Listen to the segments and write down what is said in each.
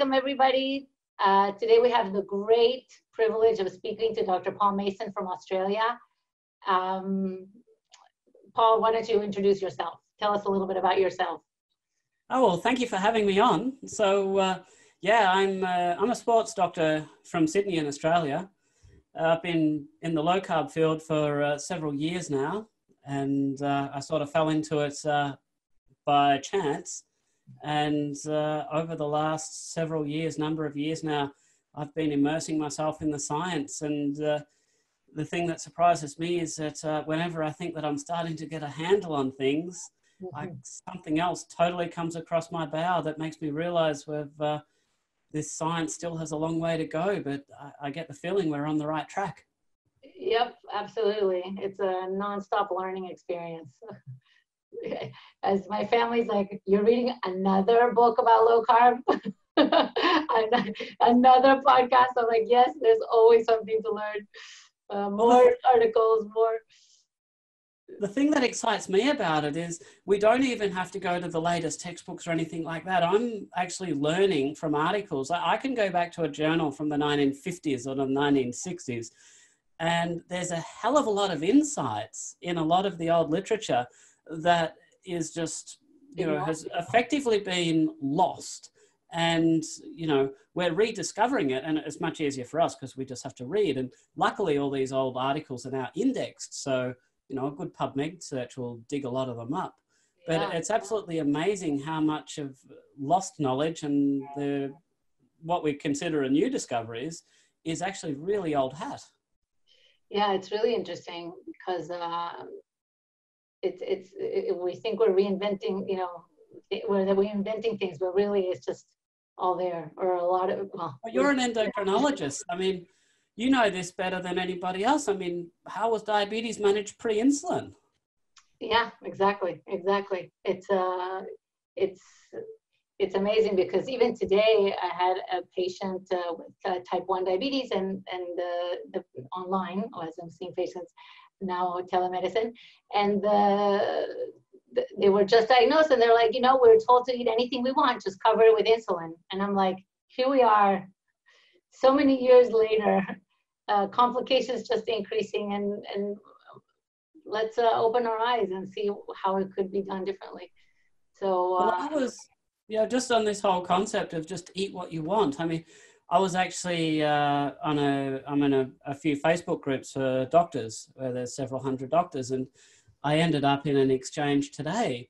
welcome everybody. Uh, today we have the great privilege of speaking to Dr. Paul Mason from Australia. Um, Paul, why don't you introduce yourself? Tell us a little bit about yourself. Oh well, thank you for having me on. So uh, yeah, I'm uh, I'm a sports doctor from Sydney in Australia. Uh, I've been in the low carb field for uh, several years now, and uh, I sort of fell into it by chance. And over the last several years, number of years now, I've been immersing myself in the science. And the thing that surprises me is that whenever I think that I'm starting to get a handle on things, mm-hmm. something else totally comes across my bow that makes me realize we've uh, this science still has a long way to go, but I, I, get the feeling we're on the right track. Yep, absolutely. It's a nonstop learning experience. As my family's like, you're reading another book about low carb, another podcast. I'm like, yes, there's always something to learn. Uh, more articles, more the thing that excites me about it is we don't even have to go to the latest textbooks or anything like that. I'm actually learning from articles. I can go back to a journal from the 1950s or the 1960s, and there's a hell of a lot of insights in a lot of the old literature that is just, you know, has effectively been lost. And, you know, we're rediscovering it, and it's much easier for us because we just have to read. And luckily, all these old articles are now indexed. So, you know, a good PubMed search will dig a lot of them up. But yeah. it's absolutely amazing how much of lost knowledge and the what we consider a new discoveries is actually really old hat. Yeah, it's really interesting because uh, it's it's it, we think we're reinventing, you know, we're reinventing things, but really it's just all there or a lot of. Well, well you're an endocrinologist. I mean, you know this better than anybody else. I mean, how was diabetes managed pre-insulin? Yeah, exactly, exactly. It's uh, it's it's amazing because even today I had a patient uh, with uh, type one diabetes and and the, the online as I'm seeing patients now telemedicine and the, the, they were just diagnosed and they're like you know we're told to eat anything we want just cover it with insulin and I'm like here we are so many years later uh, complications just increasing and, and let's uh, open our eyes and see how it could be done differently. So uh, well, I was, yeah, just on this whole concept of just eat what you want. I mean, I was actually uh, on a, I'm in a, a, few Facebook groups for doctors where there's several hundred doctors, and I ended up in an exchange today.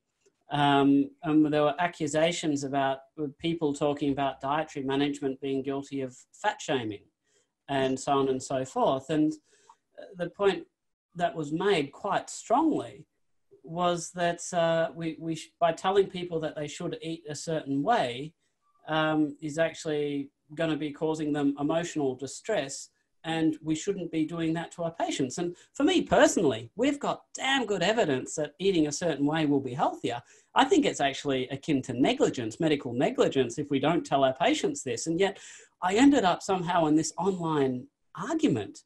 Um, and there were accusations about people talking about dietary management being guilty of fat shaming and so on and so forth. And the point that was made quite strongly was that uh, we, we by telling people that they should eat a certain way um, is actually going to be causing them emotional distress and we shouldn't be doing that to our patients. And for me personally, we've got damn good evidence that eating a certain way will be healthier. I think it's actually akin to negligence, medical negligence, if we don't tell our patients this. And yet, I ended up somehow in this online argument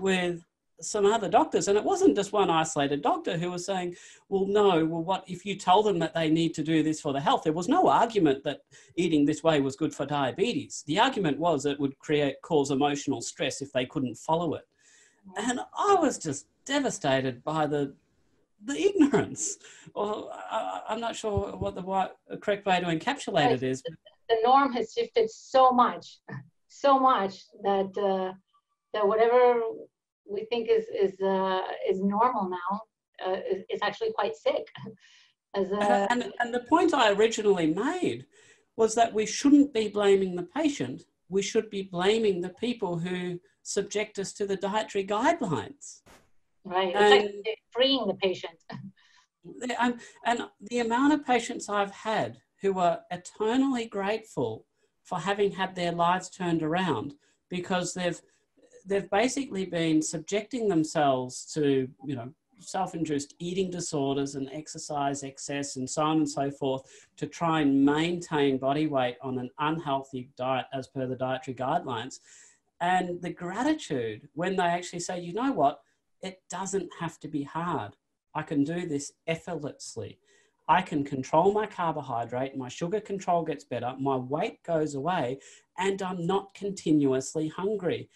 with some other doctors. And it wasn't just one isolated doctor who was saying well no well what if you tell them that they need to do this for the health? There was no argument that eating this way was good for diabetes. The argument was it would create cause emotional stress if they couldn't follow it. And i was just devastated by the the ignorance. Or I, am not sure what the right, correct way to encapsulate it is the norm has shifted so much so much that uh, that whatever we think is is uh, is normal now uh, is, is, actually quite sick. As a, and, and the point I originally made was that we shouldn't be blaming the patient. We should be blaming the people who subject us to the dietary guidelines. Right, and, it's like freeing the patient. And, and the amount of patients I've had who are eternally grateful for having had their lives turned around because they've they've basically been subjecting themselves to, you know, self-induced eating disorders and exercise excess and so on and so forth to try and maintain body weight on an unhealthy diet as per the dietary guidelines. And the gratitude when they actually say, you know what, it doesn't have to be hard. I can do this effortlessly. I can control my carbohydrate, my sugar control gets better, my weight goes away, and I'm not continuously hungry.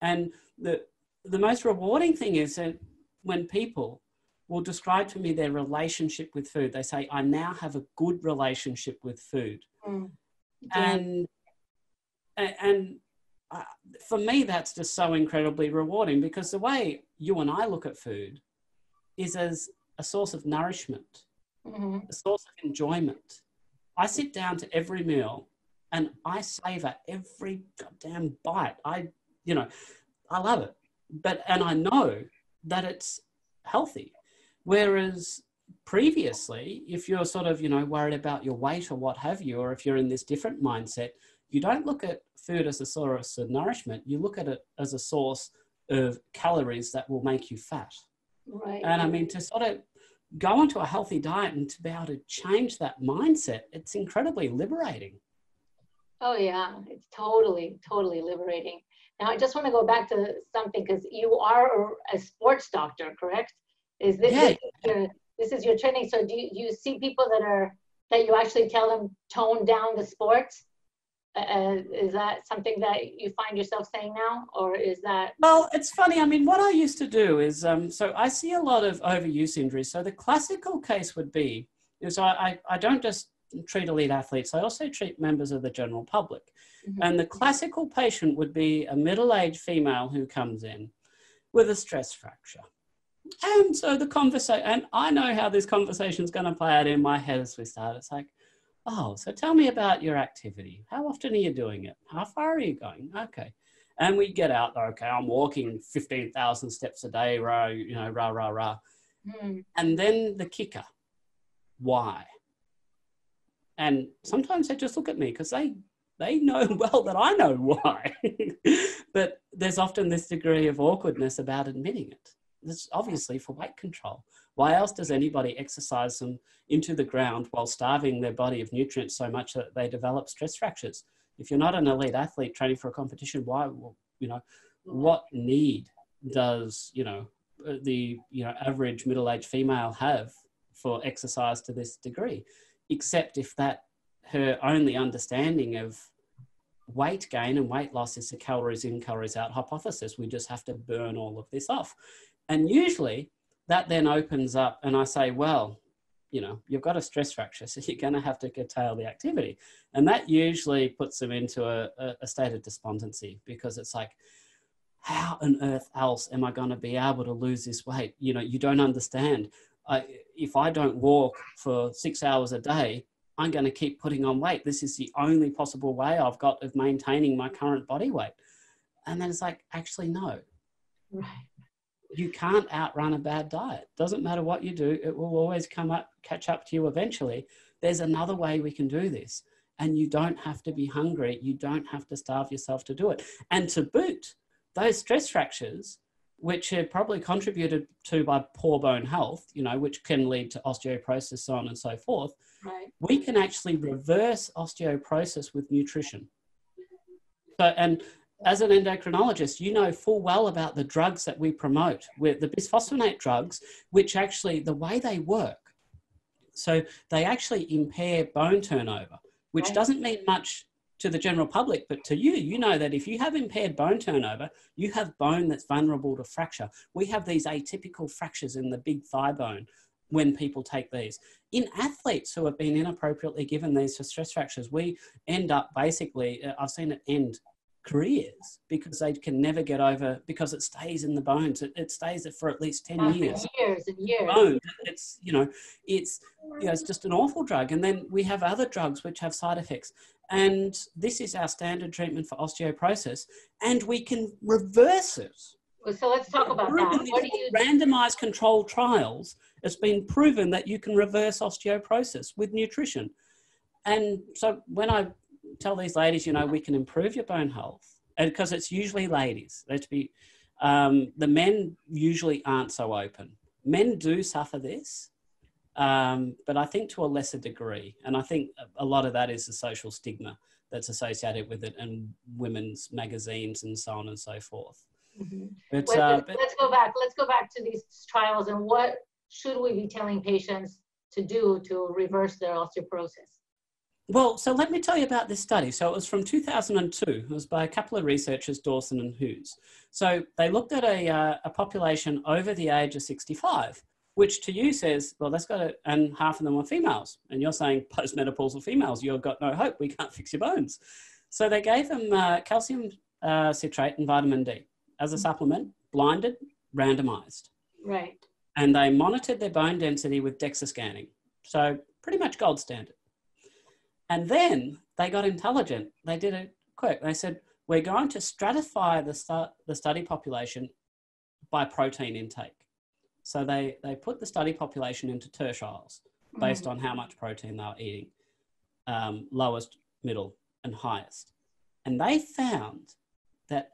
And the, the most rewarding thing is that when people will describe to me their relationship with food, they say, I now have a good relationship with food. Mm. And, and uh, for me, that's just so incredibly rewarding because the way you and I look at food is as a source of nourishment mm-hmm. a source of enjoyment. I sit down to every meal and I savor every goddamn bite. I, you know, I love it. But, and I know that it's healthy. Whereas previously, if you're sort of, you know, worried about your weight or what have you, or if you're in this different mindset, you don't look at food as a source of nourishment. You look at it as a source of calories that will make you fat. Right. And I mean, to sort of go onto a healthy diet and to be able to change that mindset, it's incredibly liberating. Oh, yeah, it's totally, totally liberating. Now, I just want to go back to something because you are a sports doctor, correct? Is this, yeah. this, is your, this is your training? So, do you, do you see people that are that you actually tell them tone down the sports? uh, is that something that you find yourself saying now or is that well it's funny i mean what i used to do is um, so i see a lot of overuse injuries so the classical case would be is I, I, I don't just treat elite athletes i also treat members of the general public mm-hmm. and the classical patient would be a middle-aged female who comes in with a stress fracture and so the conversation and i know how this conversation is going to play out in my head as we start it's like Oh, so tell me about your activity. How often are you doing it? How far are you going? Okay. And we get out there, okay, I'm walking 15,000 steps a day, rah, you know, rah, rah, rah. Mm. And then the kicker, why? And sometimes they just look at me because they they know well that I know why. but there's often this degree of awkwardness about admitting it. It's obviously for weight control. Why else does anybody exercise them into the ground while starving their body of nutrients so much that they develop stress fractures? If you're not an elite athlete training for a competition, why, you know, what need does, you know, uh, the, you know, average middle-aged female have for exercise to this degree? Except if that her only understanding of weight gain and weight loss is the calories in, calories out hypothesis. We just have to burn all of this off. And usually that then opens up and I say, well, you know, you've got a stress fracture, so you're going to have to curtail the activity. And that usually puts them into a, a state of despondency because it's like, how on earth else am I going to be able to lose this weight? You know, you don't understand. I, if I don't walk for six hours a day, I'm going to keep putting on weight. This is the only possible way I've got of maintaining my current body weight. And then it's like, actually, no. Right you can't outrun a bad diet. Doesn't matter what you do, it will always come up, catch up to you eventually. There's another way we can do this. And you don't have to be hungry. You don't have to starve yourself to do it. And to boot, those stress fractures, which are probably contributed to by poor bone health, you know, which can lead to osteoporosis, so on and so forth, right. we can actually reverse osteoporosis with nutrition. So, and as an endocrinologist, you know full well about the drugs that we promote, with the bisphosphonate drugs, which actually the way they work. So they actually impair bone turnover, which right. doesn't mean much to the general public, but to you, you know that if you have impaired bone turnover, you have bone that's vulnerable to fracture. We have these atypical fractures in the big thigh bone when people take these. In athletes who have been inappropriately given these for stress fractures, we end up basically, uh, I've seen it end careers because they can never get over because it stays in the bones. It, it stays there for at least ten years. Years and years. Bones. It's you know it's you know it's just an awful drug. And then we have other drugs which have side effects. And this is our standard treatment for osteoporosis, and we can reverse it. Well, so let's talk about that. What do you randomized controlled trials? It's been proven that you can reverse osteoporosis with nutrition. And so when I tell these ladies, you know, we can improve your bone health, and because it's usually ladies. Let's be, um, the men usually aren't so open. Men do suffer this, um, but I think to a lesser degree, and I think a lot of that is the social stigma that's associated with it, and women's magazines and so on and so forth. Mm-hmm. But, uh, but, let's go back. Let's go back to these trials and what should we be telling patients to do to reverse their osteoporosis? Well, so let me tell you about this study. So it was from 2002. It was by a couple of researchers, Dawson and Hughes. So they looked at a, uh, a population over the age of 65, which to you says, well, that's got it, and half of them were females. And you're saying postmenopausal females, you've got no hope. We can't fix your bones. So they gave them uh, calcium uh, citrate and vitamin D as a mm-hmm. supplement, blinded, randomized. Right. And they monitored their bone density with DEXA scanning. So pretty much gold standard. And then they got intelligent. They did it quick. They said, we're going to stratify the, stu- the study population by protein intake. So they, they put the study population into tertiles based mm. on how much protein they were eating, um, lowest, middle, and highest. And they found that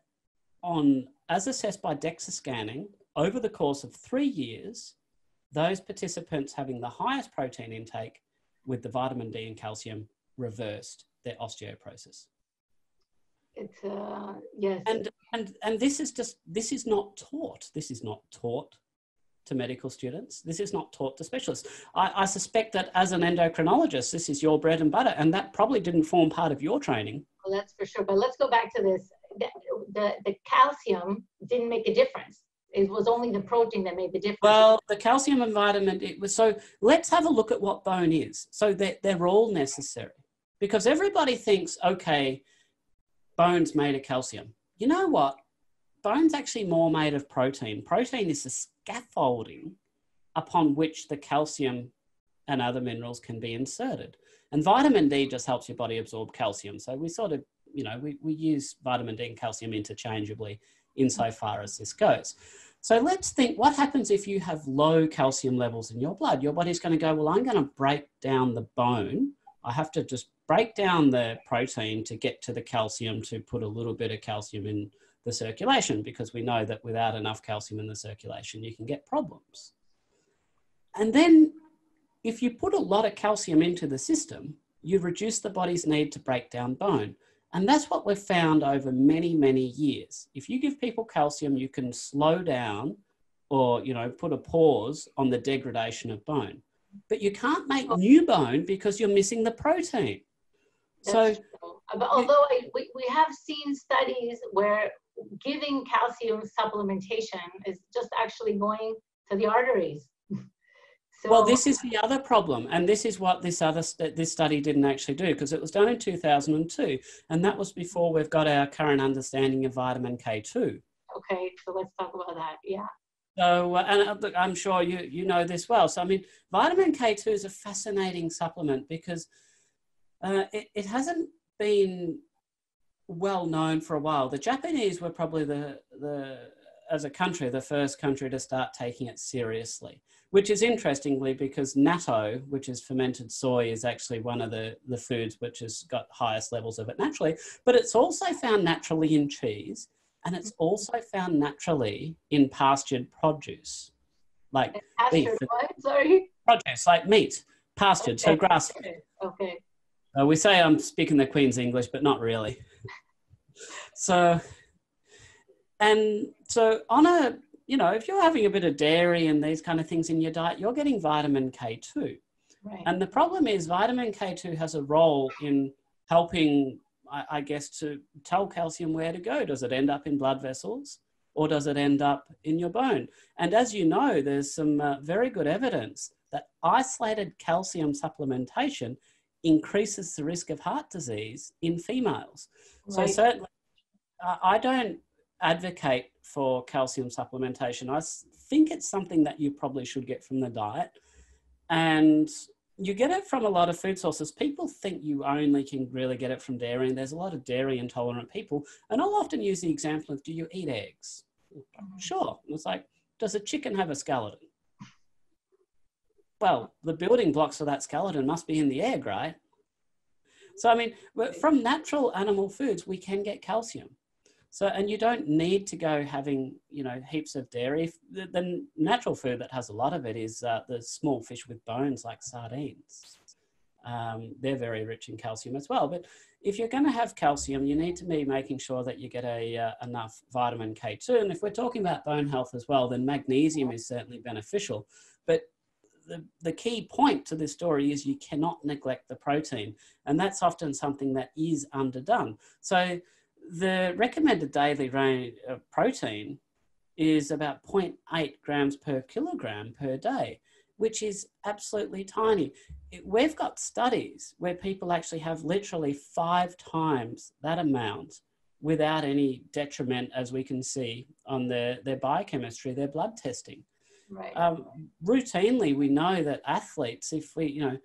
on, as assessed by DEXA scanning, over the course of three years, those participants having the highest protein intake with the vitamin D and calcium reversed their osteoporosis. It's uh, yes. And and and this is just this is not taught. This is not taught to medical students. This is not taught to specialists. I, I, suspect that as an endocrinologist, this is your bread and butter, and that probably didn't form part of your training. Well, that's for sure. But let's go back to this. The, the, the calcium didn't make a difference. It was only the protein that made the difference. Well, the calcium and vitamin, it was so let's have a look at what bone is. So they're, they're all necessary because everybody thinks, okay, bone's made of calcium. You know what? Bone's actually more made of protein. Protein is the scaffolding upon which the calcium and other minerals can be inserted. And vitamin D just helps your body absorb calcium. So we sort of, you know, we, we use vitamin D and calcium interchangeably insofar as this goes. So let's think what happens if you have low calcium levels in your blood? Your body's going to go, well, I'm going to break down the bone. I have to just break down the protein to get to the calcium to put a little bit of calcium in the circulation because we know that without enough calcium in the circulation, you can get problems. And then if you put a lot of calcium into the system, you reduce the body's need to break down bone. And that's what we've found over many, many years. If you give people calcium, you can slow down or, you know, put a pause on the degradation of bone. But you can't make oh. new bone because you're missing the protein. That's so, but although I, we, we have seen studies where giving calcium supplementation is just actually going to the arteries. So, well, this is the other problem, and this is what this other st- this study didn't actually do because it was done in 2002, and that was before we've got our current understanding of vitamin K2. Okay, so let's talk about that. Yeah. So, uh, and uh, look, I'm sure you you know this well. So, I mean, vitamin K2 is a fascinating supplement because uh, it, it hasn't been well known for a while. The Japanese were probably the, the, as a country, the first country to start taking it seriously, which is interestingly because natto, which is fermented soy, is actually one of the, the foods which has got highest levels of it naturally, but it's also found naturally in cheese and it's also found naturally in pastured produce, like pastured beef. What? Sorry? Produce, like meat, pastured, okay. so grass. Okay. okay. Uh, we say I'm speaking the Queen's English, but not really. so, and so on a, you know, if you're having a bit of dairy and these kind of things in your diet, you're getting vitamin K2. Right. And the problem is vitamin K2 has a role in helping, I, I guess, to tell calcium where to go. Does it end up in blood vessels? or does it end up in your bone? And as you know, there's some uh, very good evidence that isolated calcium supplementation increases the risk of heart disease in females. Right. So certainly, uh, I don't advocate for calcium supplementation. I think it's something that you probably should get from the diet, and you get it from a lot of food sources. People think you only can really get it from dairy, and there's a lot of dairy intolerant people. And I'll often use the example of, "Do you eat eggs?" Mm-hmm. Sure. It's like, does a chicken have a skeleton? well, the building blocks for that skeleton must be in the egg, right? So, I mean, from natural animal foods, we can get calcium. So, and you don't need to go having, you know, heaps of dairy. The, the natural food that has a lot of it is uh, the small fish with bones like sardines. Um, they're very rich in calcium as well. But if you're going to have calcium, you need to be making sure that you get a, uh, enough vitamin K2. And if we're talking about bone health as well, then magnesium is certainly beneficial. But the, the key point to this story is you cannot neglect the protein. And that's often something that is underdone. So the recommended daily range of protein is about 0.8 grams per kilogram per day, which is absolutely tiny. We've got studies where people actually have literally five times that amount without any detriment, as we can see on their, their biochemistry, their blood testing. Right. Um, routinely, we know that athletes, if we, you know,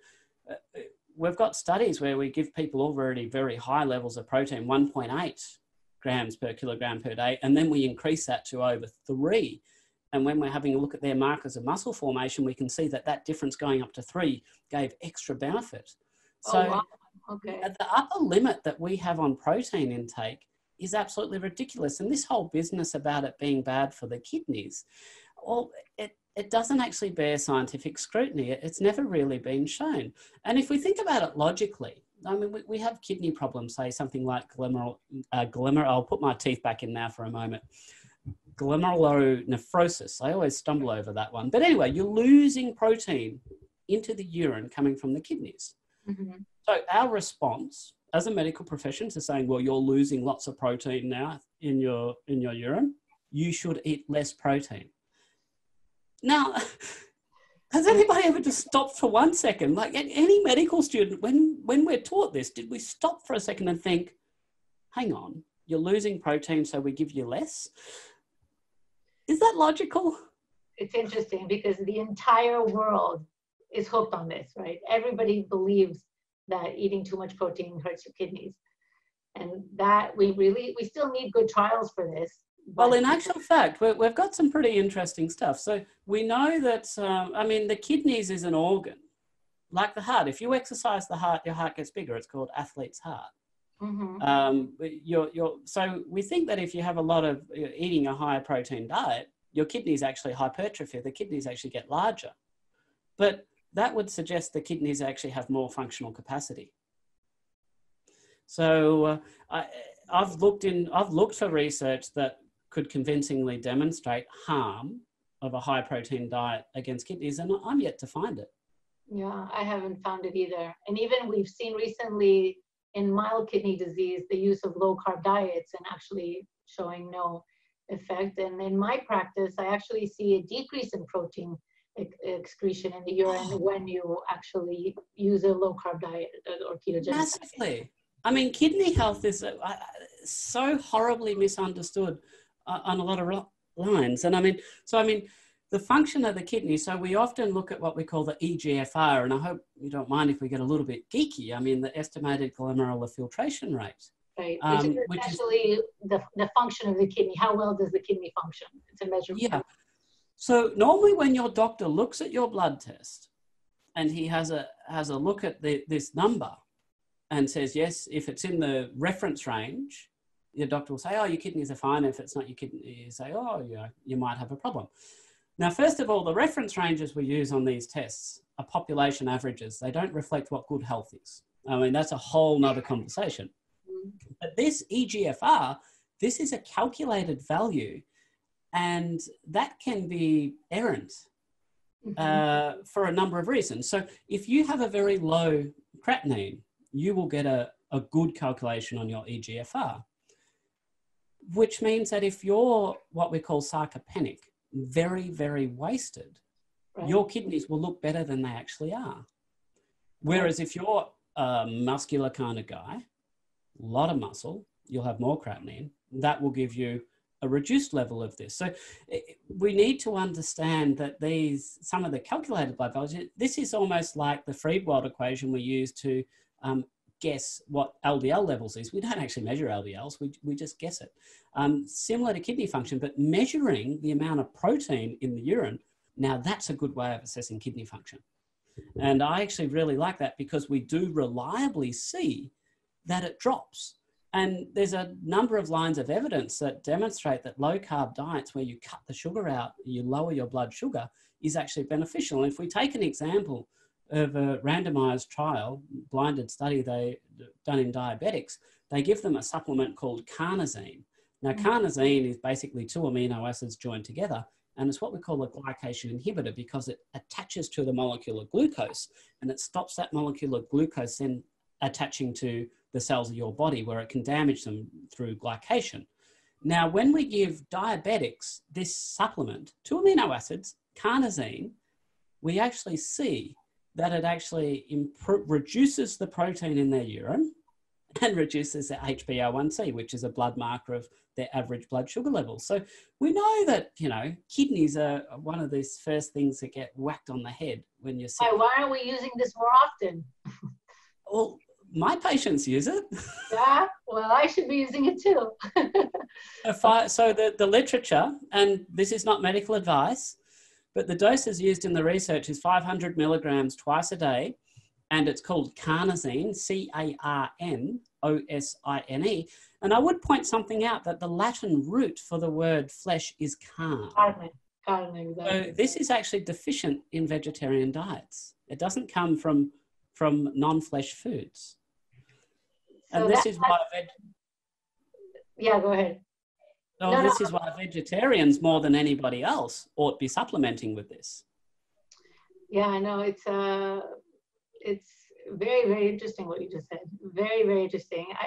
uh, we've got studies where we give people already very high levels of protein, 1.8 grams per kilogram per day, and then we increase that to over three. And when we're having a look at their markers of muscle formation, we can see that that difference going up to three gave extra benefit. Oh, So oh, wow. okay. at the upper limit that we have on protein intake is absolutely ridiculous. And this whole business about it being bad for the kidneys, well, it, it doesn't actually bear scientific scrutiny. It's never really been shown. And if we think about it logically, I mean, we, we have kidney problems, say something like glomerular, uh, glomer, I'll put my teeth back in now for a moment. Glomerulonephrosis. I always stumble over that one. But anyway, you're losing protein into the urine coming from the kidneys. Mhm. So our response as a medical profession to saying, well, you're losing lots of protein now in your in your urine, you should eat less protein. Now, has anybody ever just stopped for one second? Like any medical student, when when we're taught this, did we stop for a second and think, hang on, you're losing protein, so we give you less? Is that logical? It's interesting because the entire world is hooked on this, right? Everybody believes that eating too much protein hurts your kidneys. And that we really, we still need good trials for this. Well, in actual fact, we- we've got some pretty interesting stuff. So we know that, um, I mean, the kidneys is an organ, like the heart. If you exercise the heart, your heart gets bigger. It's called athlete's heart. Mhm. Um, you're, you're, so we think that if you have a lot of eating a higher protein diet, your kidneys actually hypertrophy. The kidneys actually get larger. But that would suggest the kidneys actually have more functional capacity. So uh, I, I've looked in, I've looked for research that could convincingly demonstrate harm of a high protein diet against kidneys, and I'm yet to find it. Yeah, I haven't found it either. And even we've seen recently in mild kidney disease the use of low carb diets and actually showing no effect. And in my practice, I actually see a decrease in protein excretion in the urine when you actually use a low carb diet or ketogenic. diet. Massively. I mean, kidney health is uh, uh, so horribly misunderstood uh, on a lot of lines. And I mean, so I mean, the function of the kidney. So we often look at what we call the EGFR, and I hope you don't mind if we get a little bit geeky. I mean, the estimated glomerular filtration rate. Right, Um, which is which is- essentially the, the function of the kidney. How well does the kidney function? It's a measure. Yeah. So normally, when your doctor looks at your blood test, and he has a has a look at the, this number, and says yes, if it's in the reference range, your doctor will say, oh, your kidneys are fine. If it's not your kidney, you say, oh, yeah, you might have a problem. Now, first of all, the reference ranges we use on these tests are population averages. They don't reflect what good health is. I mean, that's a whole nother conversation. Mhm. But this EGFR, this is a calculated value, and that can be errant Mhm. uh, for a number of reasons. So if you have a very low creatinine, you will get a, a good calculation on your EGFR, which means that if you're what we call sarcopenic, very, very wasted, Right. your kidneys will look better than they actually are. Whereas if you're a muscular kind of guy, a lot of muscle, you'll have more creatinine. That will give you a reduced level of this. So we need to understand that these, some of the calculated blood values, this is almost like the Friedewald equation we use to um, guess what LDL levels is. We don't actually measure LDLs, we, we just guess it. Um, similar to kidney function, but measuring the amount of protein in the urine, now that's a good way of assessing kidney function. And I actually really like that because we do reliably see that it drops. And there's a number of lines of evidence that demonstrate that low carb diets, where you cut the sugar out, you lower your blood sugar, is actually beneficial. And if we take an example of a randomized trial, blinded study they done in diabetics, they give them a supplement called carnosine. Now, Mhm. carnosine is basically two amino acids joined together. And it's what we call a glycation inhibitor because it attaches to the molecule of glucose and it stops that molecule of glucose then attaching to the cells of your body where it can damage them through glycation. Now, when we give diabetics this supplement, two amino acids, carnosine, we actually see that it actually imp- reduces the protein in their urine and reduces their HbA1c, which is a blood marker of their average blood sugar levels. So we know that, you know, kidneys are one of these first things that get whacked on the head when you're sick. Why, why aren't we using this more often? well, my patients use it. Yeah, well, I should be using it too. I, so the, the literature, and this is not medical advice, but the doses used in the research is 500 milligrams twice a day, and it's called carnosine, C A R N O S I N E. And I would point something out that the Latin root for the word flesh is carne. Carne. Carne. So this is actually deficient in vegetarian diets. It doesn't come from from non-flesh foods. So and this is why veg- Yeah, go ahead. Oh, No, this no. is why vegetarians more than anybody else ought be supplementing with this. Yeah, I know it's uh, it's very very interesting what you just said. Very very interesting. I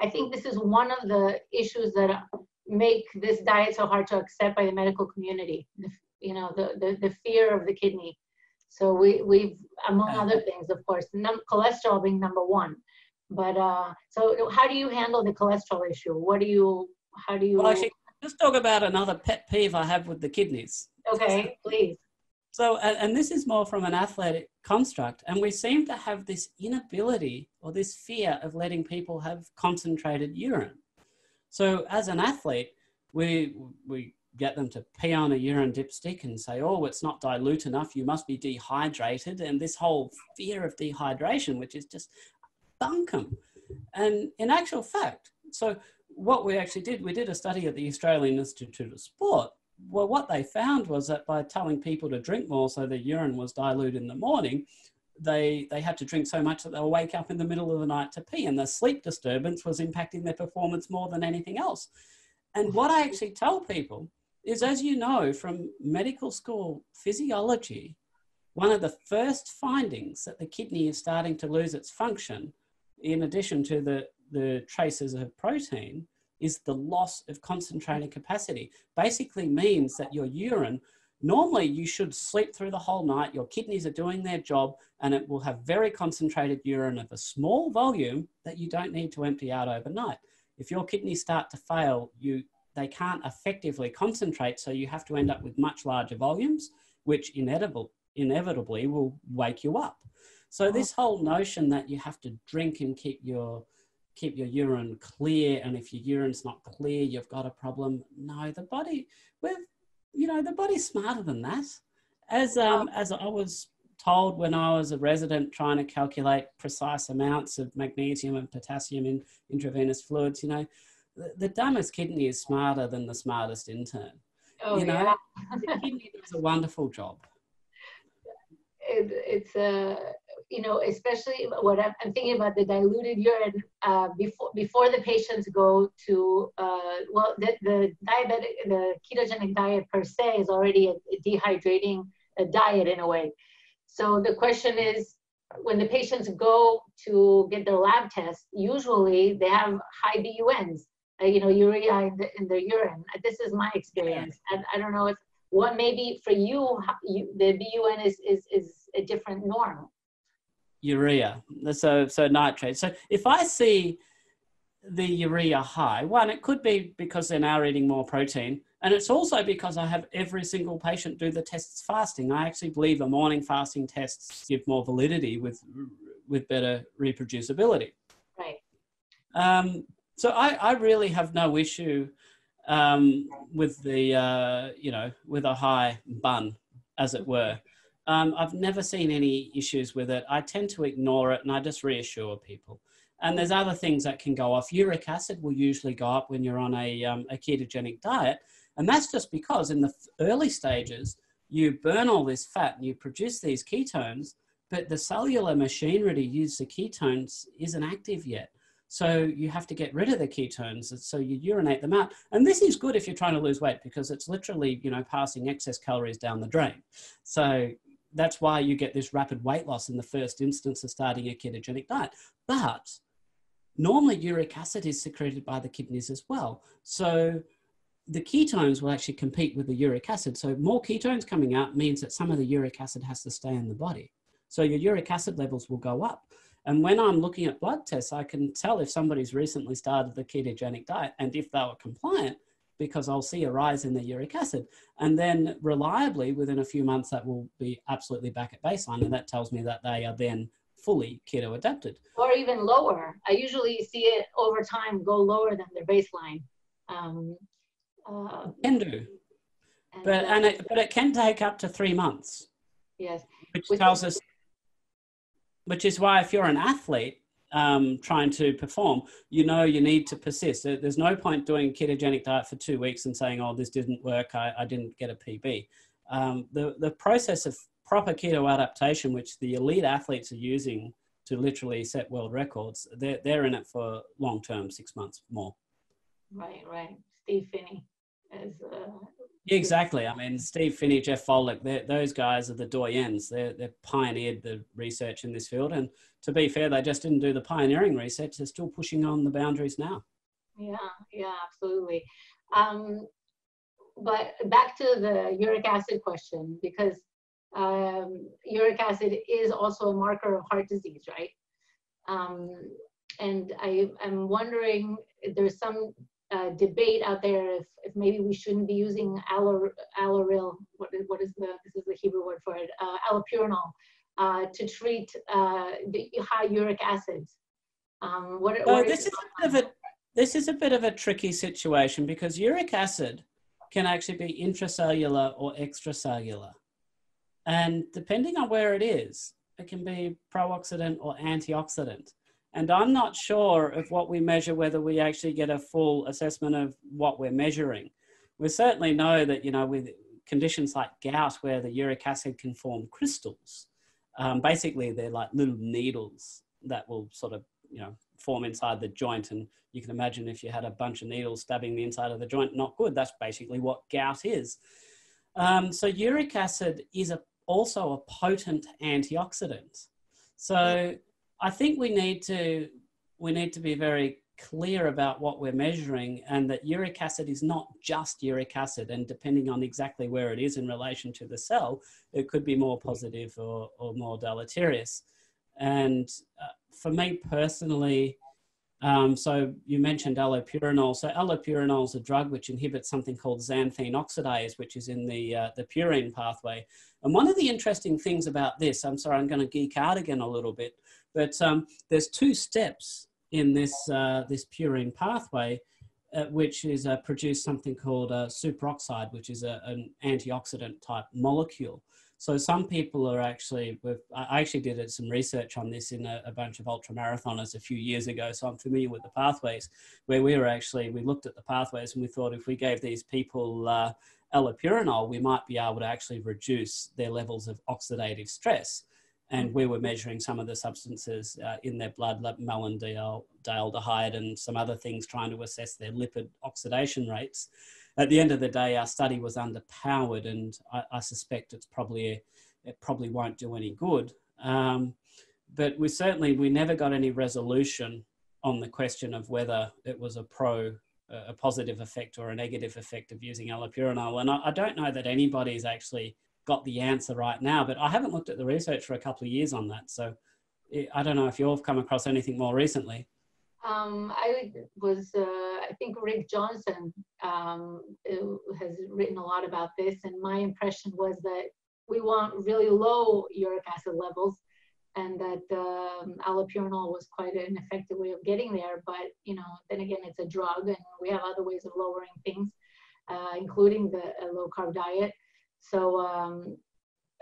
I, I think this is one of the issues that make this diet so hard to accept by the medical community. You know, the, the the fear of the kidney. So we we've among other things, of course, num- cholesterol being number one. But uh, so how do you handle the cholesterol issue? What do you how do you? Well, actually, let's talk about another pet peeve I have with the kidneys. okay, please. So, and, and this is more from an athletic construct, and we seem to have this inability or this fear of letting people have concentrated urine. So, as an athlete, we we get them to pee on a urine dipstick and say, "Oh, it's not dilute enough. You must be dehydrated." And this whole fear of dehydration, which is just bunkum. And in actual fact, so what we actually did, we did a study at the Australian Institute of Sport. Well, what they found was that by telling people to drink more so their urine was dilute in the morning, they, they had to drink so much that they'll wake up in the middle of the night to pee, and the sleep disturbance was impacting their performance more than anything else. And what I actually tell people is, as you know from medical school physiology, one of the first findings that the kidney is starting to lose its function, in addition to the, the traces of protein, is the loss of concentrating capacity. Basically means that your urine, normally you should sleep through the whole night, your kidneys are doing their job, and it will have very concentrated urine of a small volume that you don't need to empty out overnight. If your kidneys start to fail, you they can't effectively concentrate, so you have to end up with much larger volumes, which inevitable, inevitably will wake you up. So this whole notion that you have to drink and keep your keep your urine clear, and if your urine's not clear, you've got a problem. No, the body, with you know, the body's smarter than that. As um, as I was told when I was a resident trying to calculate precise amounts of magnesium and potassium in intravenous fluids, you know, the, the dumbest kidney is smarter than the smartest intern. Oh you know, yeah. the kidney does a wonderful job. it, it's a you know especially what I'm, I'm thinking about the diluted urine uh, before before the patients go to uh, well the, the diabetic the ketogenic diet per se is already a, dehydrating a diet in a way. So the question is when the patients go to get their lab test usually they have high BUNs uh, you know urea in, the, in their urine. This is my experience. And i don't know if what maybe for you, you the BUN is, is, is a different norm. Urea so so nitrate so if i see the urea high one it could be because they're now eating more protein and it's also because i have every single patient do the tests fasting i actually believe the morning fasting tests give more validity with with better reproducibility Right. um, so I, I really have no issue um, with the uh, you know with a high BUN, as it were. Um, I've never seen any issues with it. I tend to ignore it and I just reassure people. And there's other things that can go off. Uric acid will usually go up when you're on a, um, a ketogenic diet. And that's just because in the early stages, you burn all this fat and you produce these ketones, but the cellular machinery to use the ketones isn't active yet. So you have to get rid of the ketones. So you urinate them out. And this is good if you're trying to lose weight because it's literally, you know, passing excess calories down the drain. So that's why you get this rapid weight loss in the first instance of starting a ketogenic diet. But normally uric acid is secreted by the kidneys as well. So the ketones will actually compete with the uric acid. So more ketones coming out means that some of the uric acid has to stay in the body. So your uric acid levels will go up. And when I'm looking at blood tests, I can tell if somebody's recently started the ketogenic diet and if they were compliant because I'll see a rise in their uric acid. And then reliably within a few months, that will be absolutely back at baseline. And that tells me that they are then fully keto adapted. Or even lower. I usually see it over time go lower than their baseline. Um, uh, can do. And, but, uh, and it, but it can take up to three months. Yes. Which With tells us, which is why if you're an athlete, um, trying to perform, you know you need to persist. There's no point doing ketogenic diet for two weeks and saying, "Oh, this didn't work. I, I didn't get a PB." Um, the the process of proper keto adaptation, which the elite athletes are using to literally set world records, they're they're in it for long term, six months more. Right, right. Steve Phinney is uh, Exactly. I mean, Steve Phinney, Jeff Volek, those guys are the doyens. They're, they pioneered the research in this field. And to be fair, they just didn't do the pioneering research. They're still pushing on the boundaries now. Yeah, yeah, absolutely. Um, but back to the uric acid question, because um, uric acid is also a marker of heart disease, right? Um, and I am wondering, there's some uh, debate out there if, if maybe we shouldn't be using allor, alloryl, what is, what is the, this is the Hebrew word for it, uh, allopurinol, uh, to treat uh, the high uric acids. Um, what, what this, is a bit of a, this is a bit of a tricky situation because uric acid can actually be intracellular or extracellular. And depending on where it is, it can be pro-oxidant or antioxidant. And I'm not sure of what we measure, whether we actually get a full assessment of what we're measuring. We certainly know that, you know, with conditions like gout, where the uric acid can form crystals, um, basically they're like little needles that will sort of, you know, form inside the joint. And you can imagine if you had a bunch of needles stabbing the inside of the joint, not good. That's basically what gout is. Um, so uric acid is a, also a potent antioxidant. So I think we need to we need to be very clear about what we're measuring and that uric acid is not just uric acid and depending on exactly where it is in relation to the cell it could be more positive or, or more deleterious and uh, for me personally um, so you mentioned allopurinol. So allopurinol is a drug which inhibits something called xanthine oxidase, which is in the, uh, the purine pathway. And one of the interesting things about this, I'm sorry, I'm going to geek out again a little bit, but um, there's two steps in this, uh, this purine pathway, uh, which is uh, produce something called a superoxide, which is a, an antioxidant type molecule. So some people are actually, I actually did some research on this in a, a, bunch of ultra marathoners a few years ago. So I'm familiar with the pathways where we were actually, we looked at the pathways and we thought if we gave these people uh, allopurinol, we might be able to actually reduce their levels of oxidative stress. And we were measuring some of the substances uh, in their blood, like malondialdehyde and some other things, trying to assess their lipid oxidation rates at the end of the day, our study was underpowered, and I, I suspect it's probably a, it probably won't do any good. Um, but we certainly we never got any resolution on the question of whether it was a pro a positive effect or a negative effect of using allopurinol. And I, I don't know that anybody's actually got the answer right now, but I haven't looked at the research for a couple of years on that. So I don't know if you've come across anything more recently. Um, I was, uh, I think Rick Johnson um, has written a lot about this, and my impression was that we want really low uric acid levels, and that um, allopurinol was quite an effective way of getting there. But you know, then again, it's a drug, and we have other ways of lowering things, uh, including the low carb diet. So um,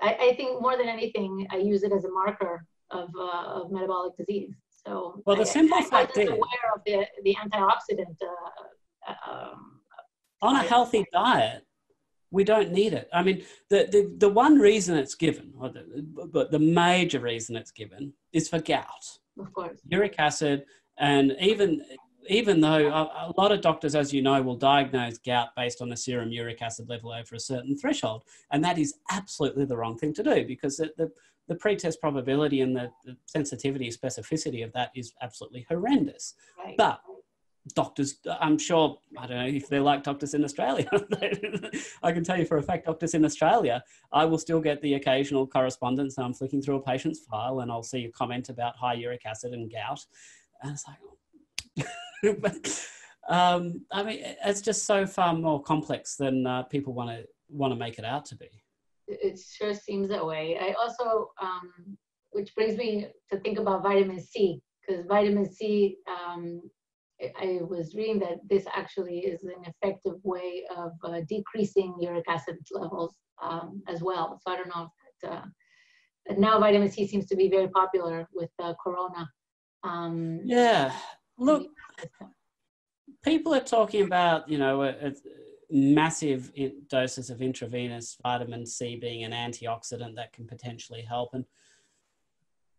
I, I, think more than anything, I use it as a marker of, uh, of metabolic disease. So well, the I, simple I, fact is aware of the, the antioxidant. Uh, uh, um, on a healthy diet, we don't need it. I mean, the, the, the one reason it's given, the, but the major reason it's given is for gout. Of course. Uric acid And even even though a, a, lot of doctors, as you know, will diagnose gout based on a serum uric acid level over a certain threshold, and that is absolutely the wrong thing to do because the, the, the pretest probability and the, the, sensitivity specificity of that is absolutely horrendous. Right. But doctors, I'm sure, I don't know if they're like doctors in Australia. I can tell you for a fact, doctors in Australia, I will still get the occasional correspondence. And I'm flicking through a patient's file and I'll see a comment about high uric acid and gout. And it's like, but, um, I mean, it's just so far more complex than uh, people want to want to make it out to be. It sure seems that way. I also, um, which brings me to think about vitamin C, because vitamin C um, I was reading that this actually is an effective way of uh, decreasing uric acid levels um, as well. So I don't know if that, uh, now vitamin C seems to be very popular with uh, corona. Um, yeah, look, people are talking about you know a, a massive doses of intravenous vitamin C being an antioxidant that can potentially help, and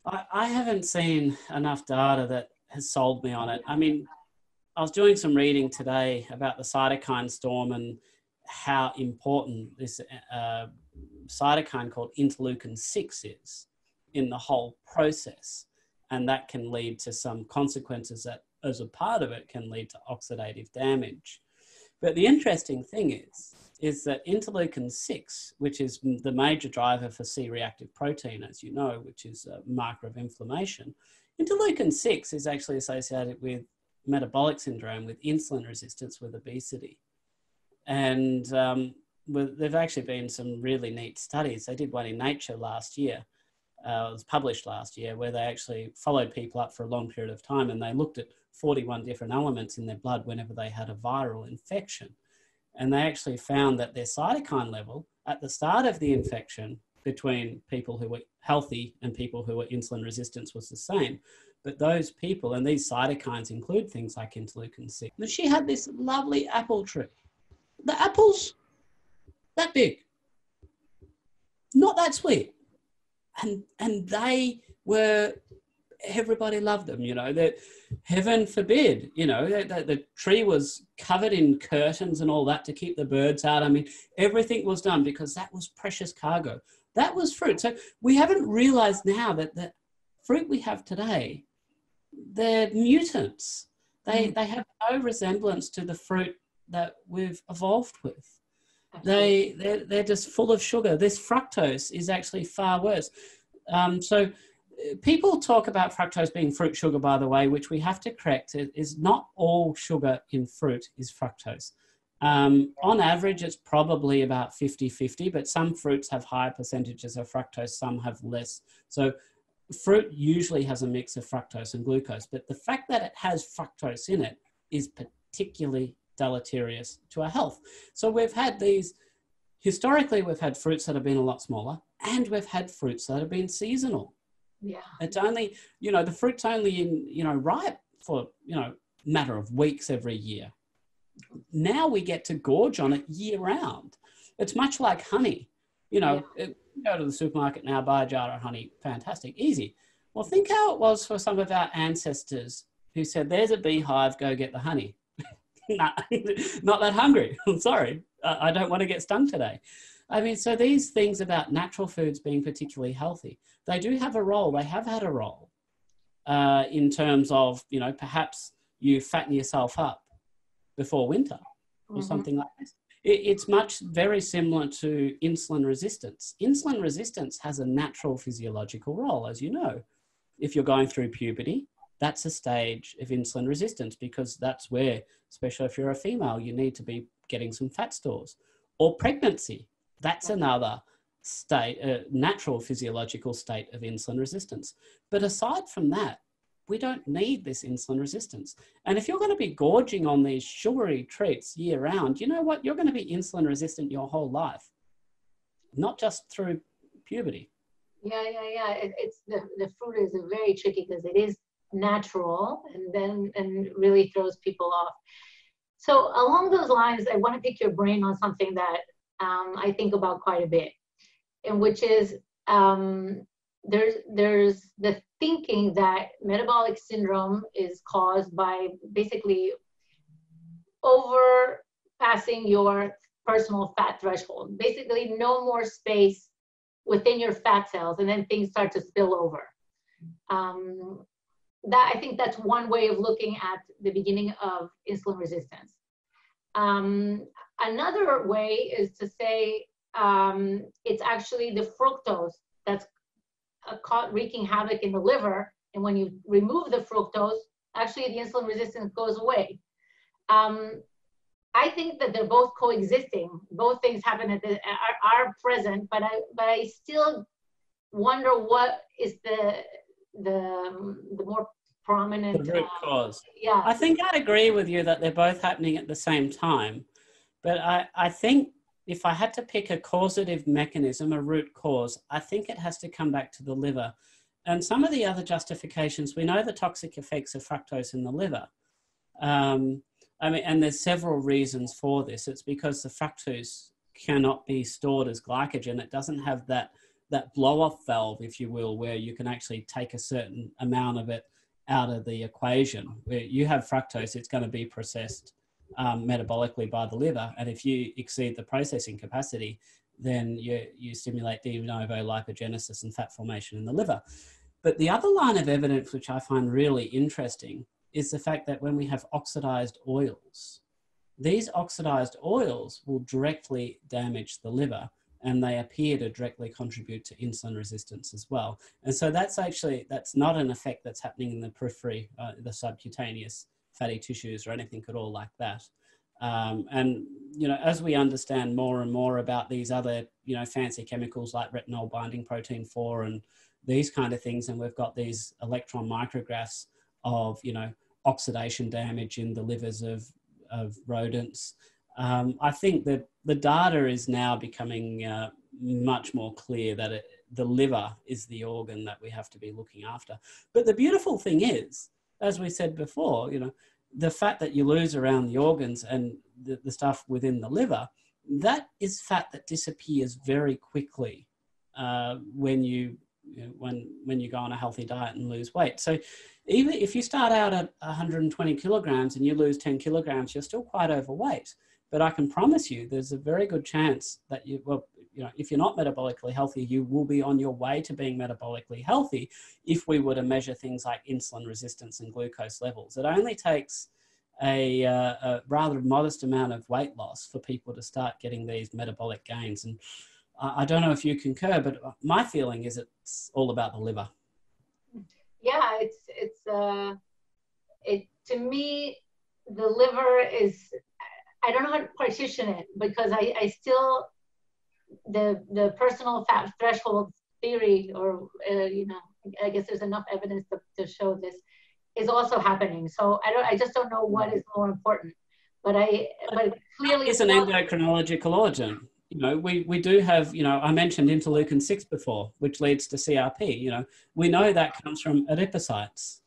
I, I haven't seen enough data that has sold me on it. I mean, I was doing some reading today about the cytokine storm and how important this uh, cytokine called interleukin 6 is in the whole process. And that can lead to some consequences that, as a part of it, can lead to oxidative damage. But the interesting thing is, is that interleukin 6, which is the major driver for C reactive protein, as you know, which is a marker of inflammation, interleukin 6 is actually associated with metabolic syndrome with insulin resistance with obesity. And um, with, there've actually been some really neat studies. They did one in Nature last year. Uh, it was published last year where they actually followed people up for a long period of time and they looked at 41 different elements in their blood whenever they had a viral infection. And they actually found that their cytokine level at the start of the infection between people who were healthy and people who were insulin resistant was the same. But those people, and these cytokines include things like interleukin 6. But she had this lovely apple tree. The apples, that big, not that sweet. And, and they were, everybody loved them, you know, that heaven forbid, you know, the, the tree was covered in curtains and all that to keep the birds out. I mean, everything was done because that was precious cargo. That was fruit. So we haven't realized now that the fruit we have today they're mutants. They, mm. they have no resemblance to the fruit that we've evolved with. They, they're, they're just full of sugar. This fructose is actually far worse. Um, so people talk about fructose being fruit sugar, by the way, which we have to correct. It is not all sugar in fruit is fructose. Um, on average, it's probably about 50 50, but some fruits have higher percentages of fructose, some have less. So fruit usually has a mix of fructose and glucose, but the fact that it has fructose in it is particularly deleterious to our health. So we've had these, historically, we've had fruits that have been a lot smaller, and we've had fruits that have been seasonal. Yeah. It's only, you know, the fruit's only in, you know, ripe for, you know, matter of weeks every year. Now we get to gorge on it year round. It's much like honey. You know, yeah. it, go to the supermarket now, buy a jar of honey, fantastic, easy. Well, think how it was for some of our ancestors who said, There's a beehive, go get the honey. not, not that hungry. I'm sorry. I don't want to get stung today. I mean, so these things about natural foods being particularly healthy, they do have a role. They have had a role uh, in terms of, you know, perhaps you fatten yourself up before winter or mm-hmm. something like this it's much very similar to insulin resistance. Insulin resistance has a natural physiological role, as you know. If you're going through puberty, that's a stage of insulin resistance because that's where, especially if you're a female, you need to be getting some fat stores. Or pregnancy, that's another state, uh, natural physiological state of insulin resistance. But aside from that, we don't need this insulin resistance. And if you're going to be gorging on these sugary treats year round, you know what? You're going to be insulin resistant your whole life, not just through puberty. Yeah, yeah, yeah. It, it's the, the fruit is very tricky because it is natural and then and really throws people off. So along those lines, I want to pick your brain on something that um, I think about quite a bit, and which is um, there's there's the thinking that metabolic syndrome is caused by basically over passing your personal fat threshold. Basically, no more space within your fat cells, and then things start to spill over. Um, that I think that's one way of looking at the beginning of insulin resistance. Um, another way is to say um, it's actually the fructose that's uh, caught wreaking havoc in the liver, and when you remove the fructose, actually the insulin resistance goes away. Um, I think that they're both coexisting. Both things happen at the, are, are present, but I but I still wonder what is the the the more prominent the root uh, cause. Yeah, I think I agree with you that they're both happening at the same time, but I I think if I had to pick a causative mechanism, a root cause, I think it has to come back to the liver. And some of the other justifications, we know the toxic effects of fructose in the liver. Um, I mean, and there's several reasons for this. It's because the fructose cannot be stored as glycogen. It doesn't have that that blow off valve, if you will, where you can actually take a certain amount of it out of the equation. Where you have fructose, it's going to be processed um, metabolically by the liver, and if you exceed the processing capacity, then you you stimulate de novo lipogenesis and fat formation in the liver. But the other line of evidence, which I find really interesting, is the fact that when we have oxidized oils, these oxidized oils will directly damage the liver and they appear to directly contribute to insulin resistance as well. And so that's actually, that's not an effect that's happening in the periphery, uh, the subcutaneous fatty tissues or anything at all like that. Um, and you know, as we understand more and more about these other, you know, fancy chemicals like retinol binding protein 4 and these kind of things, and we've got these electron micrographs of, you know, oxidation damage in the livers of, of rodents. Um, I think that the data is now becoming uh, much more clear that it, the liver is the organ that we have to be looking after. But the beautiful thing is, as we said before, you know, the fat that you lose around the organs and the, the stuff within the liver, that is fat that disappears very quickly uh, when you, when when you go on a healthy diet and lose weight. So even if you start out at 120 kilograms and you lose 10 kilograms, you're still quite overweight. But I can promise you, there's a very good chance that you, well, you know, if you're not metabolically healthy, you will be on your way to being metabolically healthy if we were to measure things like insulin resistance and glucose levels. It only takes a, uh, a rather modest amount of weight loss for people to start getting these metabolic gains. And I don't know if you concur, but my feeling is it's all about the liver yeah, it's it's uh, it to me the liver is I don't know how to partition it because I, I still the the personal fat threshold theory or uh, you know I guess there's enough evidence to, to show this is also happening. So I don't I just don't know what is more important. But I but clearly it's an endocrinological origin you know, we, we do have, you know, I mentioned interleukin 6 before, which leads to CRP. You know, we know that comes from adipocytes.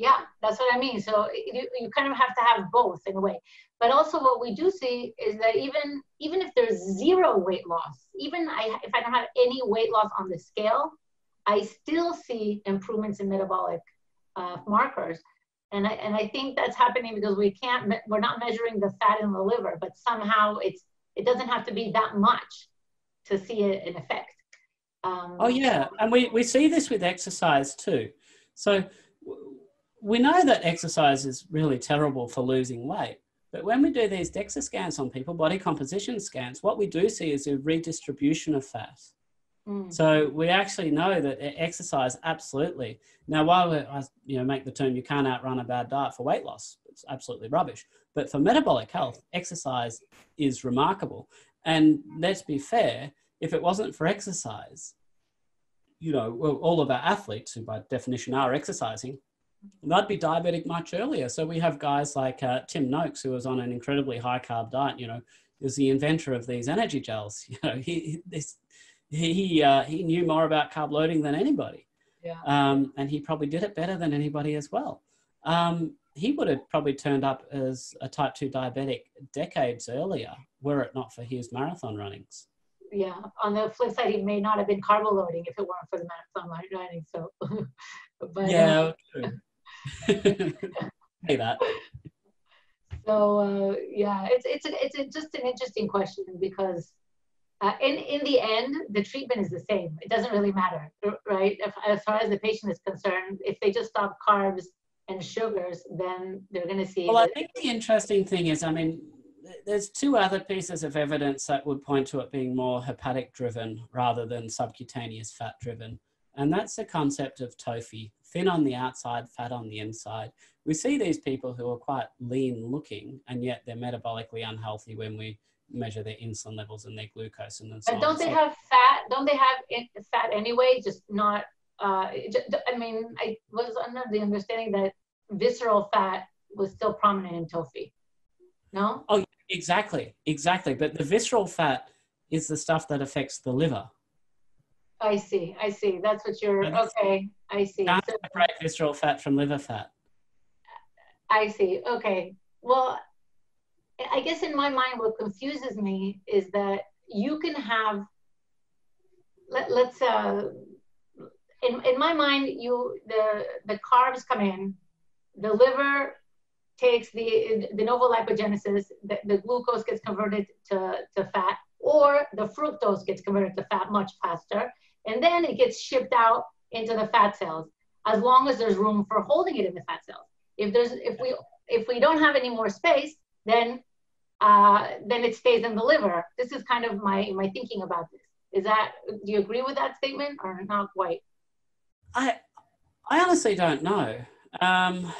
Yeah, that's what I mean. So you, you kind of have to have both in a way. But also what we do see is that even even if there's zero weight loss, even I, if I don't have any weight loss on the scale, I still see improvements in metabolic uh, markers. And I, and I think that's happening because we can't, we're not measuring the fat in the liver, but somehow it's it doesn't have to be that much to see a, an effect. Um, oh yeah, and we, we see this with exercise too. So we know that exercise is really terrible for losing weight. But when we do these DEXA scans on people, body composition scans, what we do see is a redistribution of fat. Mm. So we actually know that exercise absolutely. Now, while I you know make the term you can't outrun a bad diet for weight loss, it's absolutely rubbish. But for metabolic health, exercise is remarkable. And let's be fair, if it wasn't for exercise, you know, well, all of our athletes, who by definition are exercising, they'd be diabetic much earlier. So we have guys like uh, Tim Noakes, who was on an incredibly high carb diet, you know, is the inventor of these energy gels. You know, he, this, he, uh, he knew more about carb loading than anybody. Yeah. Um, and he probably did it better than anybody as well. Um, he would have probably turned up as a type 2 diabetic decades earlier were it not for his marathon runnings. yeah, on the flip side, he may not have been carbo loading if it weren't for the marathon running. So, but yeah, uh, say that. So uh, yeah, it's it's a, it's a, just an interesting question because uh, in in the end, the treatment is the same. It doesn't really matter, right? If, as far as the patient is concerned, if they just stop carbs and sugars, then they're going to see. Well, I think the interesting thing is, I mean, there's two other pieces of evidence that would point to it being more hepatic driven rather than subcutaneous fat driven. And that's the concept of TOFI, thin on the outside, fat on the inside. We see these people who are quite lean looking, and yet they're metabolically unhealthy when we measure their insulin levels and their glucose and so But don't on. they so, have fat? Don't they have fat anyway? Just not. Uh, I mean, I was under the understanding that visceral fat was still prominent in TOFI. No. Oh, exactly, exactly. But the visceral fat is the stuff that affects the liver. I see. I see. That's what you're. Okay. I see. Can't so, separate visceral fat from liver fat. I see. Okay. Well, I guess in my mind, what confuses me is that you can have. Let, let's. Uh, in in my mind, you the the carbs come in, the liver takes the de novo lipogenesis, the, the glucose gets converted to, to fat, or the fructose gets converted to fat much faster and then it gets shipped out into the fat cells as long as there's room for holding it in the fat cells. If there's if we if we don't have any more space, then uh, then it stays in the liver. This is kind of my my thinking about this. Is that do you agree with that statement or not quite? I I honestly don't know. Um,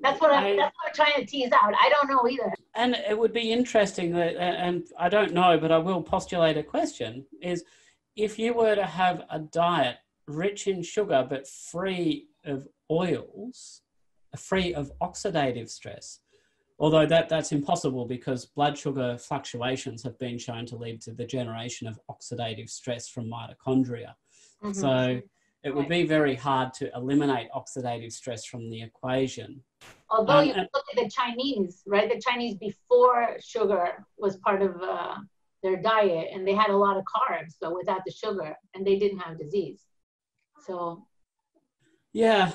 that's what I'm. that's what I'm trying to tease out. I don't know either. And it would be interesting that, and I don't know, but I will postulate a question: is if you were to have a diet rich in sugar but free of oils, free of oxidative stress, although that, that's impossible because blood sugar fluctuations have been shown to lead to the generation of oxidative stress from mitochondria. Mm-hmm. So it would be very hard to eliminate oxidative stress from the equation. Although um, you look at the Chinese, right? The Chinese before sugar was part of uh, their diet and they had a lot of carbs but without the sugar and they didn't have disease. So yeah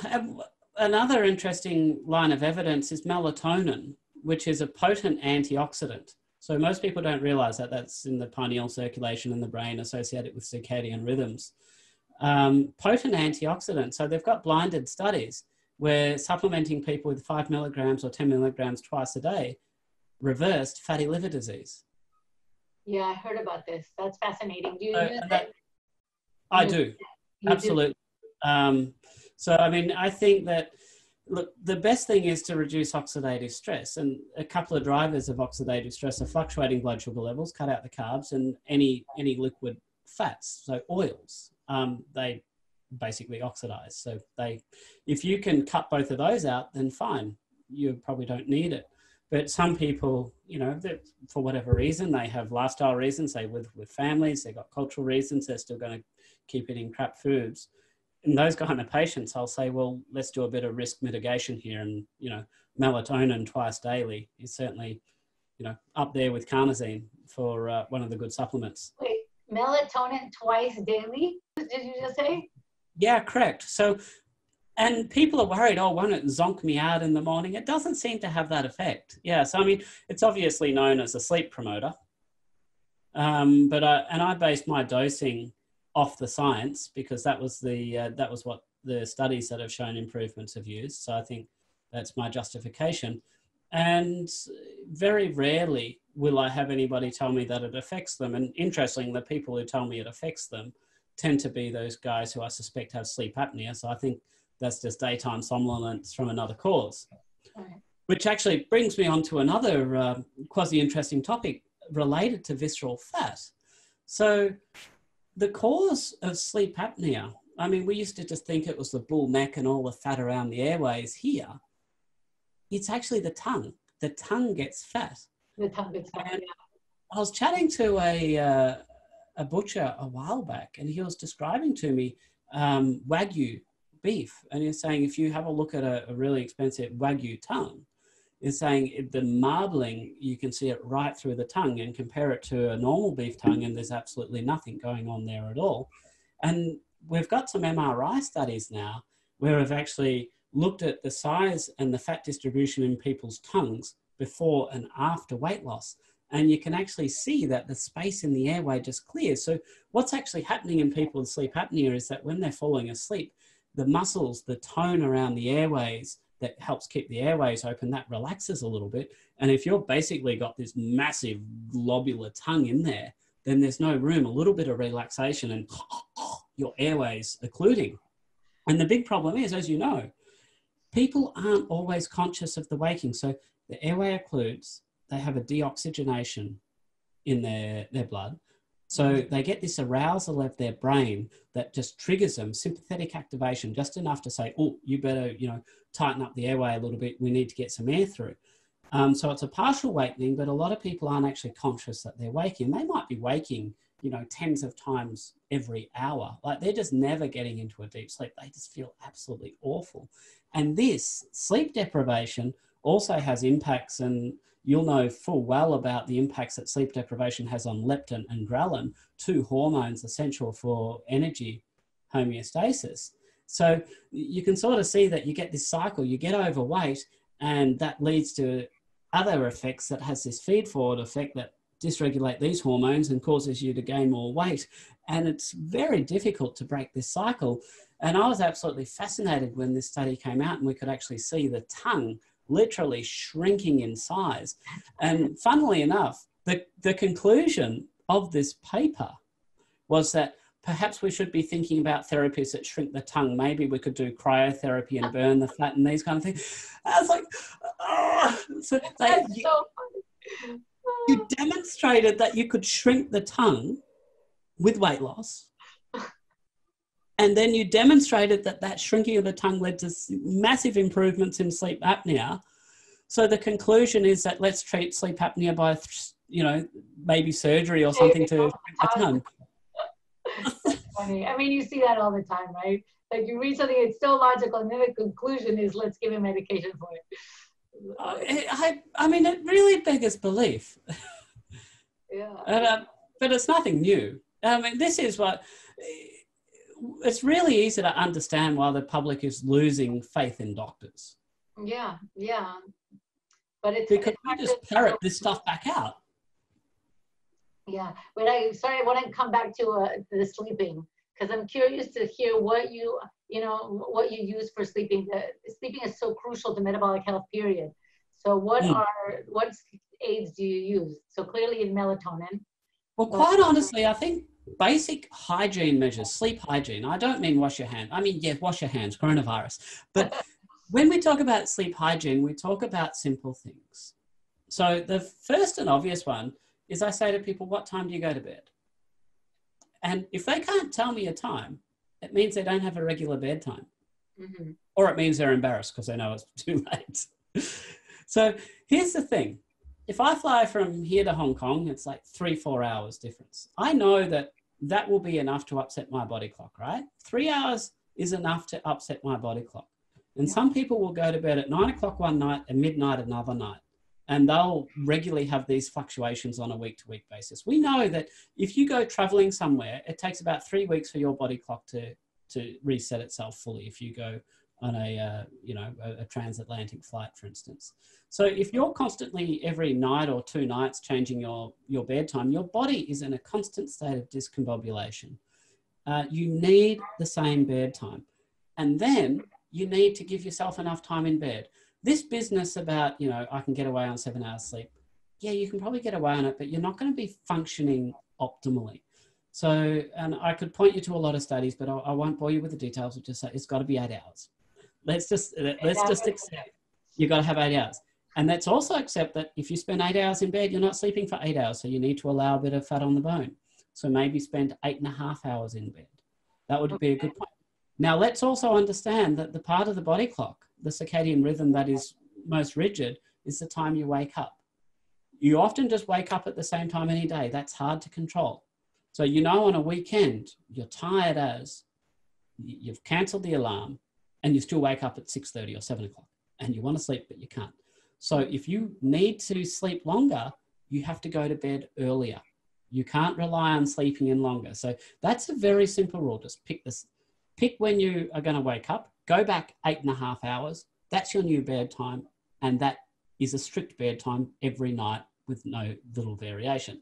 another interesting line of evidence is melatonin which is a potent antioxidant. So most people don't realize that that's in the pineal circulation in the brain associated with circadian rhythms. Um, potent antioxidant so they've got blinded studies where supplementing people with five milligrams or 10 milligrams twice a day reversed fatty liver disease yeah, I heard about this. That's fascinating. Do you uh, use that, it? I do. Absolutely. Do? Um, so, I mean, I think that, look, the best thing is to reduce oxidative stress. And a couple of drivers of oxidative stress are fluctuating blood sugar levels, cut out the carbs, and any, any liquid fats, so oils. Um, they basically oxidize. So they, if you can cut both of those out, then fine. You probably don't need it. But some people, you know, that for whatever reason, they have lifestyle reasons, they with with families, they've got cultural reasons, they're still going to keep eating crap foods. In those kind of patients, I'll say, well, let's do a bit of risk mitigation here, and you know, melatonin twice daily is certainly, you know, up there with carnosine for uh, one of the good supplements. Wait, melatonin twice daily? Did you just say? Yeah, correct. So and people are worried, oh, won't it zonk me out in the morning? It doesn't seem to have that effect. Yeah, so I mean, it's obviously known as a sleep promoter. Um, but I, and I based my dosing off the science because that was the uh, that was what the studies that have shown improvements have used. So I think that's my justification. And very rarely will I have anybody tell me that it affects them. And interestingly, the people who tell me it affects them tend to be those guys who I suspect have sleep apnea. So I think that's just daytime somnolence from another cause. Right. Which actually brings me on to another uh, quasi interesting topic related to visceral fat. So, the cause of sleep apnea, I mean, we used to just think it was the bull neck and all the fat around the airways here. It's actually the tongue. The tongue gets fat. The tongue gets fat. And I was chatting to a, uh, a butcher a while back, and he was describing to me um, wagyu beef. And he's saying if you have a look at a, a really expensive Wagyu tongue, is saying the marbling, you can see it right through the tongue and compare it to a normal beef tongue, and there's absolutely nothing going on there at all. And we've got some MRI studies now where we've actually looked at the size and the fat distribution in people's tongues before and after weight loss. And you can actually see that the space in the airway just clears. So, what's actually happening in people with sleep apnea is that when they're falling asleep, the muscles, the tone around the airways that helps keep the airways open, that relaxes a little bit. And if you've basically got this massive globular tongue in there, then there's no room, a little bit of relaxation, and your airways occluding. And the big problem is, as you know, people aren't always conscious of the waking. So the airway occludes, they have a deoxygenation in their, their blood. So they get this arousal of their brain that just triggers them, sympathetic activation, just enough to say, oh, you better, you know, tighten up the airway a little bit. We need to get some air through. Um, so it's a partial awakening, but a lot of people aren't actually conscious that they're waking. They might be waking, you know, tens of times every hour. Like they're just never getting into a deep sleep. They just feel absolutely awful. And this sleep deprivation also has impacts, and you'll know full well about the impacts that sleep deprivation has on leptin and ghrelin, two hormones essential for energy homeostasis. So you can sort of see that you get this cycle, you get overweight, and that leads to other effects that has this feed forward effect that dysregulate these hormones and causes you to gain more weight. And it's very difficult to break this cycle. And I was absolutely fascinated when this study came out and we could actually see the tongue literally shrinking in size. And funnily enough, the, the conclusion of this paper was that perhaps we should be thinking about therapies that shrink the tongue. Maybe we could do cryotherapy and burn the fat and these kind of things. I was like, oh. so, like, you, so you demonstrated that you could shrink the tongue with weight loss and then you demonstrated that that shrinking of the tongue led to massive improvements in sleep apnea. So the conclusion is that let's treat sleep apnea by, you know, maybe surgery or something to shrink the tongue. funny. I mean, you see that all the time, right? Like you read something, it's so logical, and then the conclusion is let's give him medication for it. Uh, I, I mean, it really beggars belief. Yeah. and, uh, but it's nothing new. I mean, this is what it's really easy to understand why the public is losing faith in doctors. Yeah, yeah. But it's because we just parrot this stuff back out. Yeah, but I sorry, I want to come back to uh, the sleeping because I'm curious to hear what you you know what you use for sleeping. The, sleeping is so crucial to metabolic health. Period. So what mm. are what aids do you use? So clearly in melatonin. Well, quite honestly, I think basic hygiene measures, sleep hygiene. I don't mean wash your hands. I mean, yeah, wash your hands, coronavirus. But when we talk about sleep hygiene, we talk about simple things. So the first and obvious one is I say to people, what time do you go to bed? And if they can't tell me a time, it means they don't have a regular bedtime. Mm-hmm. Or it means they're embarrassed because they know it's too late. so here's the thing if I fly from here to Hong Kong, it's like three, four hours difference. I know that that will be enough to upset my body clock, right? Three hours is enough to upset my body clock. And some people will go to bed at nine o'clock one night and midnight another night. And they'll regularly have these fluctuations on a week to week basis. We know that if you go traveling somewhere, it takes about three weeks for your body clock to, to reset itself fully if you go on a uh, you know a, a, transatlantic flight, for instance. So if you're constantly every night or two nights changing your your bedtime, your body is in a constant state of discombobulation. Uh, you need the same bedtime, and then you need to give yourself enough time in bed. This business about you know I can get away on seven hours sleep, yeah, you can probably get away on it, but you're not going to be functioning optimally. So, and I could point you to a lot of studies, but I, I won't bore you with the details. I'll just say it's got to be eight hours let's just uh, let's just accept. You got to have eight hours. And let's also accept that if you spend eight hours in bed you're not sleeping for eight hours so you need to allow a bit of fat on the bone. So maybe spend eight and a half hours in bed. That would be a good point. Now let's also understand that the part of the body clock the circadian rhythm that is most rigid is the time you wake up. You often just wake up at the same time any day. That's hard to control. So you know on a weekend you're tired as you've cancelled the alarm and you still wake up at 6.30 or 7 o'clock and you want to sleep but you can't So if you need to sleep longer, you have to go to bed earlier. You can't rely on sleeping in longer. So that's a very simple rule. Just pick this, pick when you are going to wake up, go back eight and a half hours. That's your new bedtime. And that is a strict bedtime every night with no little variation.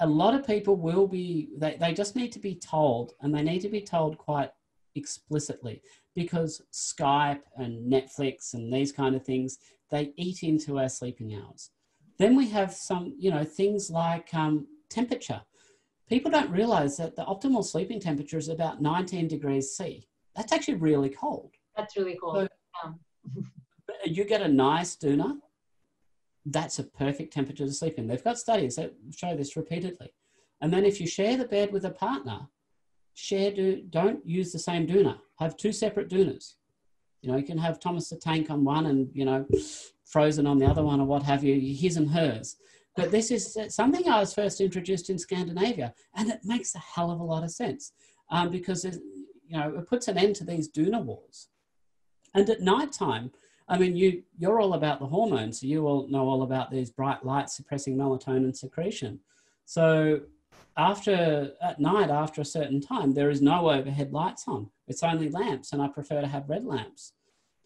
A lot of people will be, they, they just need to be told, and they need to be told quite explicitly because Skype and Netflix and these kind of things, they eat into our sleeping hours. Then we have some, you know, things like um, temperature. People don't realize that the optimal sleeping temperature is about 19 degrees C. That's actually really cold. That's really cold. So, you get a nice doona, that's a perfect temperature to sleep in. They've got studies that show this repeatedly. And then if you share the bed with a partner, share do, don't use the same doona. Have two separate doonas. You know, you can have Thomas the Tank on one and, you know, Frozen on the other one or what have you, his and hers. But this is something I was first introduced in Scandinavia, and it makes a hell of a lot of sense um, because it, you know it puts an end to these doona wars. And at night time, I mean, you you're all about the hormones, so you all know all about these bright lights suppressing melatonin secretion. So after at night, after a certain time, there is no overhead lights on. It's only lamps, and I prefer to have red lamps.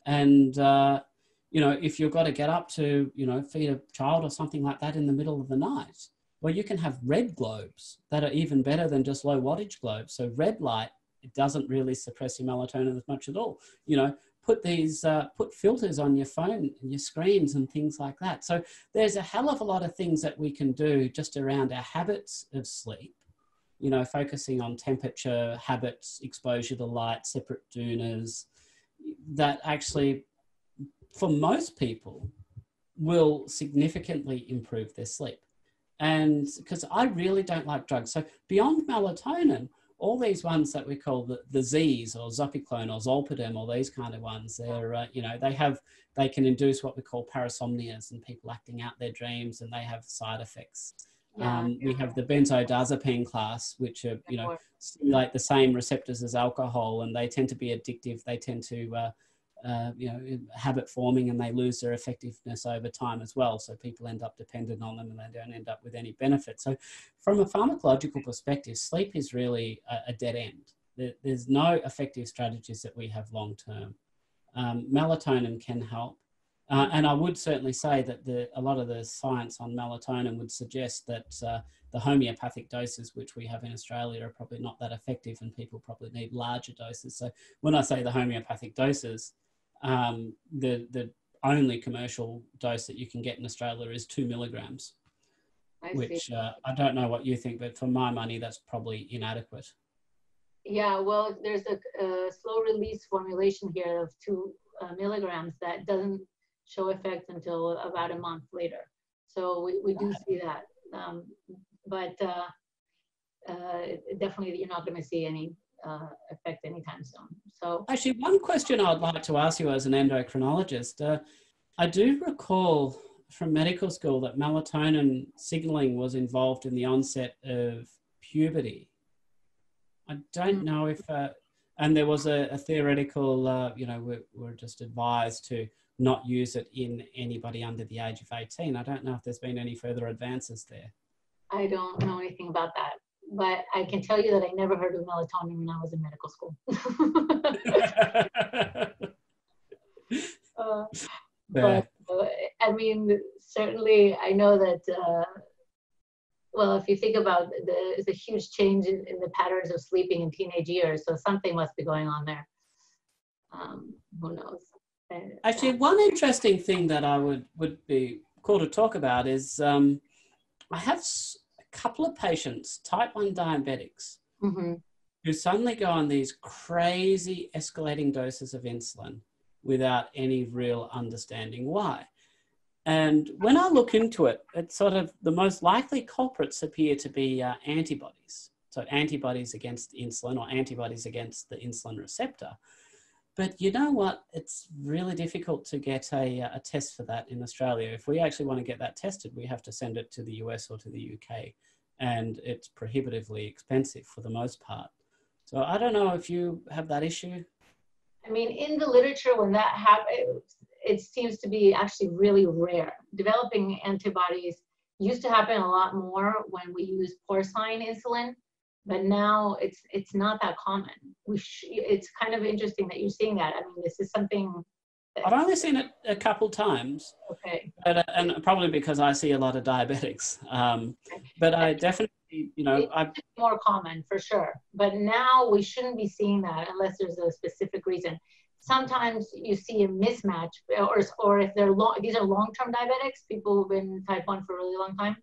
And uh, you know, if you've got to get up to, you know, feed a child or something like that in the middle of the night, well, you can have red globes that are even better than just low wattage globes. So red light, it doesn't really suppress your melatonin as much at all. You know, put these, uh, put filters on your phone and your screens and things like that. So there's a hell of a lot of things that we can do just around our habits of sleep. You know, focusing on temperature, habits, exposure to light, separate doonas, that actually for most people, will significantly improve their sleep. And because I really don't like drugs. So beyond melatonin, all these ones that we call the, the Z's or Zopiclone or Zolpidem or these kind of ones, they're, uh, you know, they have, they can induce what we call parasomnias and people acting out their dreams and they have side effects. Yeah, um, yeah. We have the benzodiazepine class, which are, you know, stimulate the same receptors as alcohol and they tend to be addictive. They tend to, uh, uh, you know, habit forming and they lose their effectiveness over time as well. So people end up dependent on them and they don't end up with any benefit. So, from a pharmacological perspective, sleep is really a, a dead end. There, there's no effective strategies that we have long term. Um, melatonin can help. Uh, and I would certainly say that the, a lot of the science on melatonin would suggest that uh, the homeopathic doses which we have in Australia are probably not that effective, and people probably need larger doses. So when I say the homeopathic doses, um, the the only commercial dose that you can get in Australia is two milligrams, I which uh, I don't know what you think, but for my money, that's probably inadequate. Yeah, well, there's a, a slow release formulation here of two uh, milligrams that doesn't show effect until about a month later. So we, we do see that. Um, but uh, uh, definitely, you're not going to see any uh, effect anytime soon. So, actually, one question I'd like to ask you as an endocrinologist uh, I do recall from medical school that melatonin signaling was involved in the onset of puberty. I don't mm. know if, uh, and there was a, a theoretical, uh, you know, we're, we're just advised to not use it in anybody under the age of 18. I don't know if there's been any further advances there. I don't know anything about that but I can tell you that I never heard of melatonin when I was in medical school. uh, but uh, I mean, certainly, I know that. Uh, well, if you think about the, it's a huge change in, in, the patterns of sleeping in teenage years, so something must be going on there. Um, who knows? Uh, Actually, one interesting thing that I would would be cool to talk about is um, I have couple of patients, type 1 diabetics, mm-hmm. who suddenly go on these crazy escalating doses of insulin without any real understanding why. And when I look into it, it's sort of the most likely culprits appear to be uh, antibodies. So, antibodies against insulin or antibodies against the insulin receptor. But you know what? It's really difficult to get a, uh, a test for that in Australia. If we actually want to get that tested, we have to send it to the US or to the UK, and it's prohibitively expensive for the most part. So I don't know if you have that issue. I mean, in the literature, when that happens, it seems to be actually really rare. Developing antibodies used to happen a lot more when we use porcine insulin, but now it's it's not that common. We it's kind of interesting that you're seeing that. I mean, this is something. I've only seen it a couple times. Okay. But, uh, and probably because I see a lot of diabetics. Um, but I definitely, you know, I more common for sure. But now we shouldn't be seeing that unless there's a specific reason sometimes you see a mismatch or, or if they're long, these are long-term diabetics, people who've been type 1 for a really long time?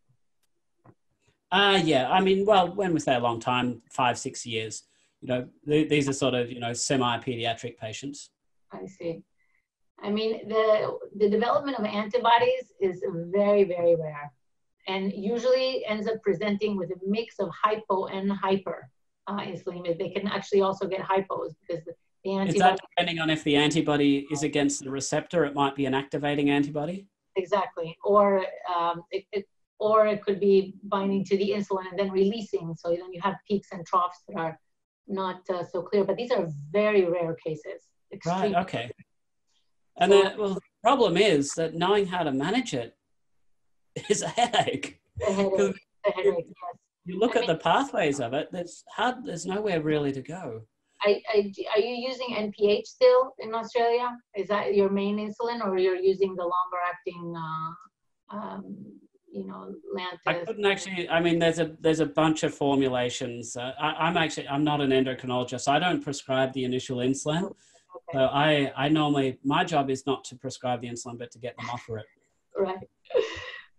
Uh, yeah, I mean, well, when we say a long time, five, six years, you know, th- these are sort of, you know, semi-pediatric patients. I see. I mean, the, the development of antibodies is very, very rare and usually ends up presenting with a mix of hypo and hyper uh. They can actually also get hypos because the, the antibody. Is that depending on if the antibody is against the receptor? It might be an activating antibody. Exactly, or um, it, it, or it could be binding to the insulin and then releasing. So then you have peaks and troughs that are not uh, so clear. But these are very rare cases. Right. Okay. And so, then, well, the problem is that knowing how to manage it is a headache. A headache. A headache yes. You look I at mean, the pathways of it. There's hard. There's nowhere really to go. I, I, are you using NPH still in Australia? Is that your main insulin, or you're using the longer acting, uh, um, you know, Lantus? I couldn't actually. I mean, there's a there's a bunch of formulations. Uh, I, am actually I'm not an endocrinologist, so I don't prescribe the initial insulin. Okay. So I I normally my job is not to prescribe the insulin, but to get them off of it. Right.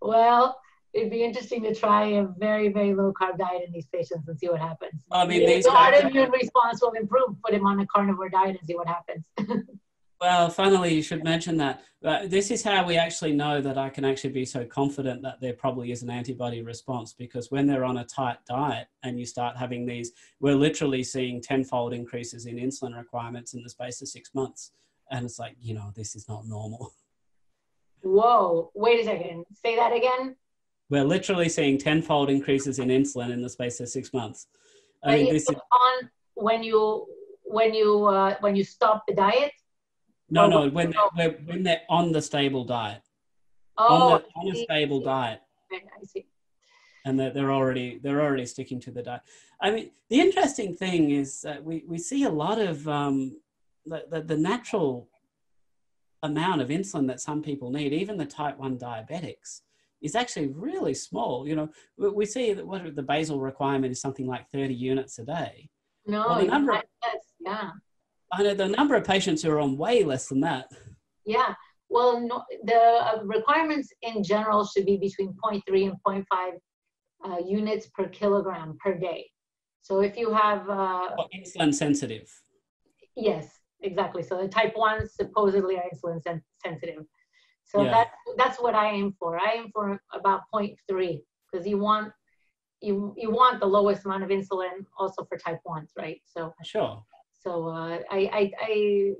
Well, it'd be interesting to try a very, very low carb diet in these patients and see what happens. I mean, these the autoimmune response will improve. Put him on a carnivore diet and see what happens. well, finally, you should mention that. But this is how we actually know that I can actually be so confident that there probably is an antibody response because when they're on a tight diet and you start having these, we're literally seeing tenfold increases in insulin requirements in the space of six months. And it's like, you know, this is not normal. Whoa, wait a second. Say that again we're literally seeing tenfold increases in insulin in the space of six months. I mean, this is, on when you when you uh, when you stop the diet. No, no, when they're, when they're on the stable diet. Oh, on, the, on a stable diet. I see. And they're, they're already they're already sticking to the diet. I mean, the interesting thing is that we, we see a lot of um, the, the, the natural amount of insulin that some people need, even the type 1 diabetics is actually really small. You know, we see that what the basal requirement is something like 30 units a day. No, well, the number of, yeah. I know the number of patients who are on way less than that. Yeah. Well, no, the uh, requirements in general should be between 0.3 and 0.5 uh, units per kilogram per day. So if you have uh, well, insulin sensitive. Yes, exactly. So the type 1s supposedly are insulin sen- sensitive. So yeah. that's that's what I aim for. I aim for about 0.3 because you want you you want the lowest amount of insulin also for type ones, right? So sure. So uh, I, I I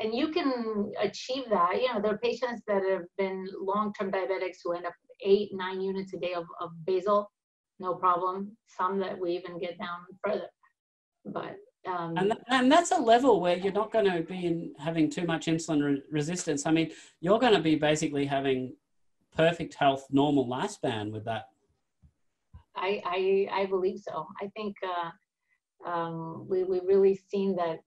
and you can achieve that. You know, there are patients that have been long-term diabetics who end up eight, nine units a day of, of basal, no problem. Some that we even get down further. But um, and, and that's a level where you're not going to be in, having too much insulin re- resistance. I mean, you're going to be basically having perfect health, normal lifespan with that. I, I, I believe so. I think uh, um, we, we've really seen that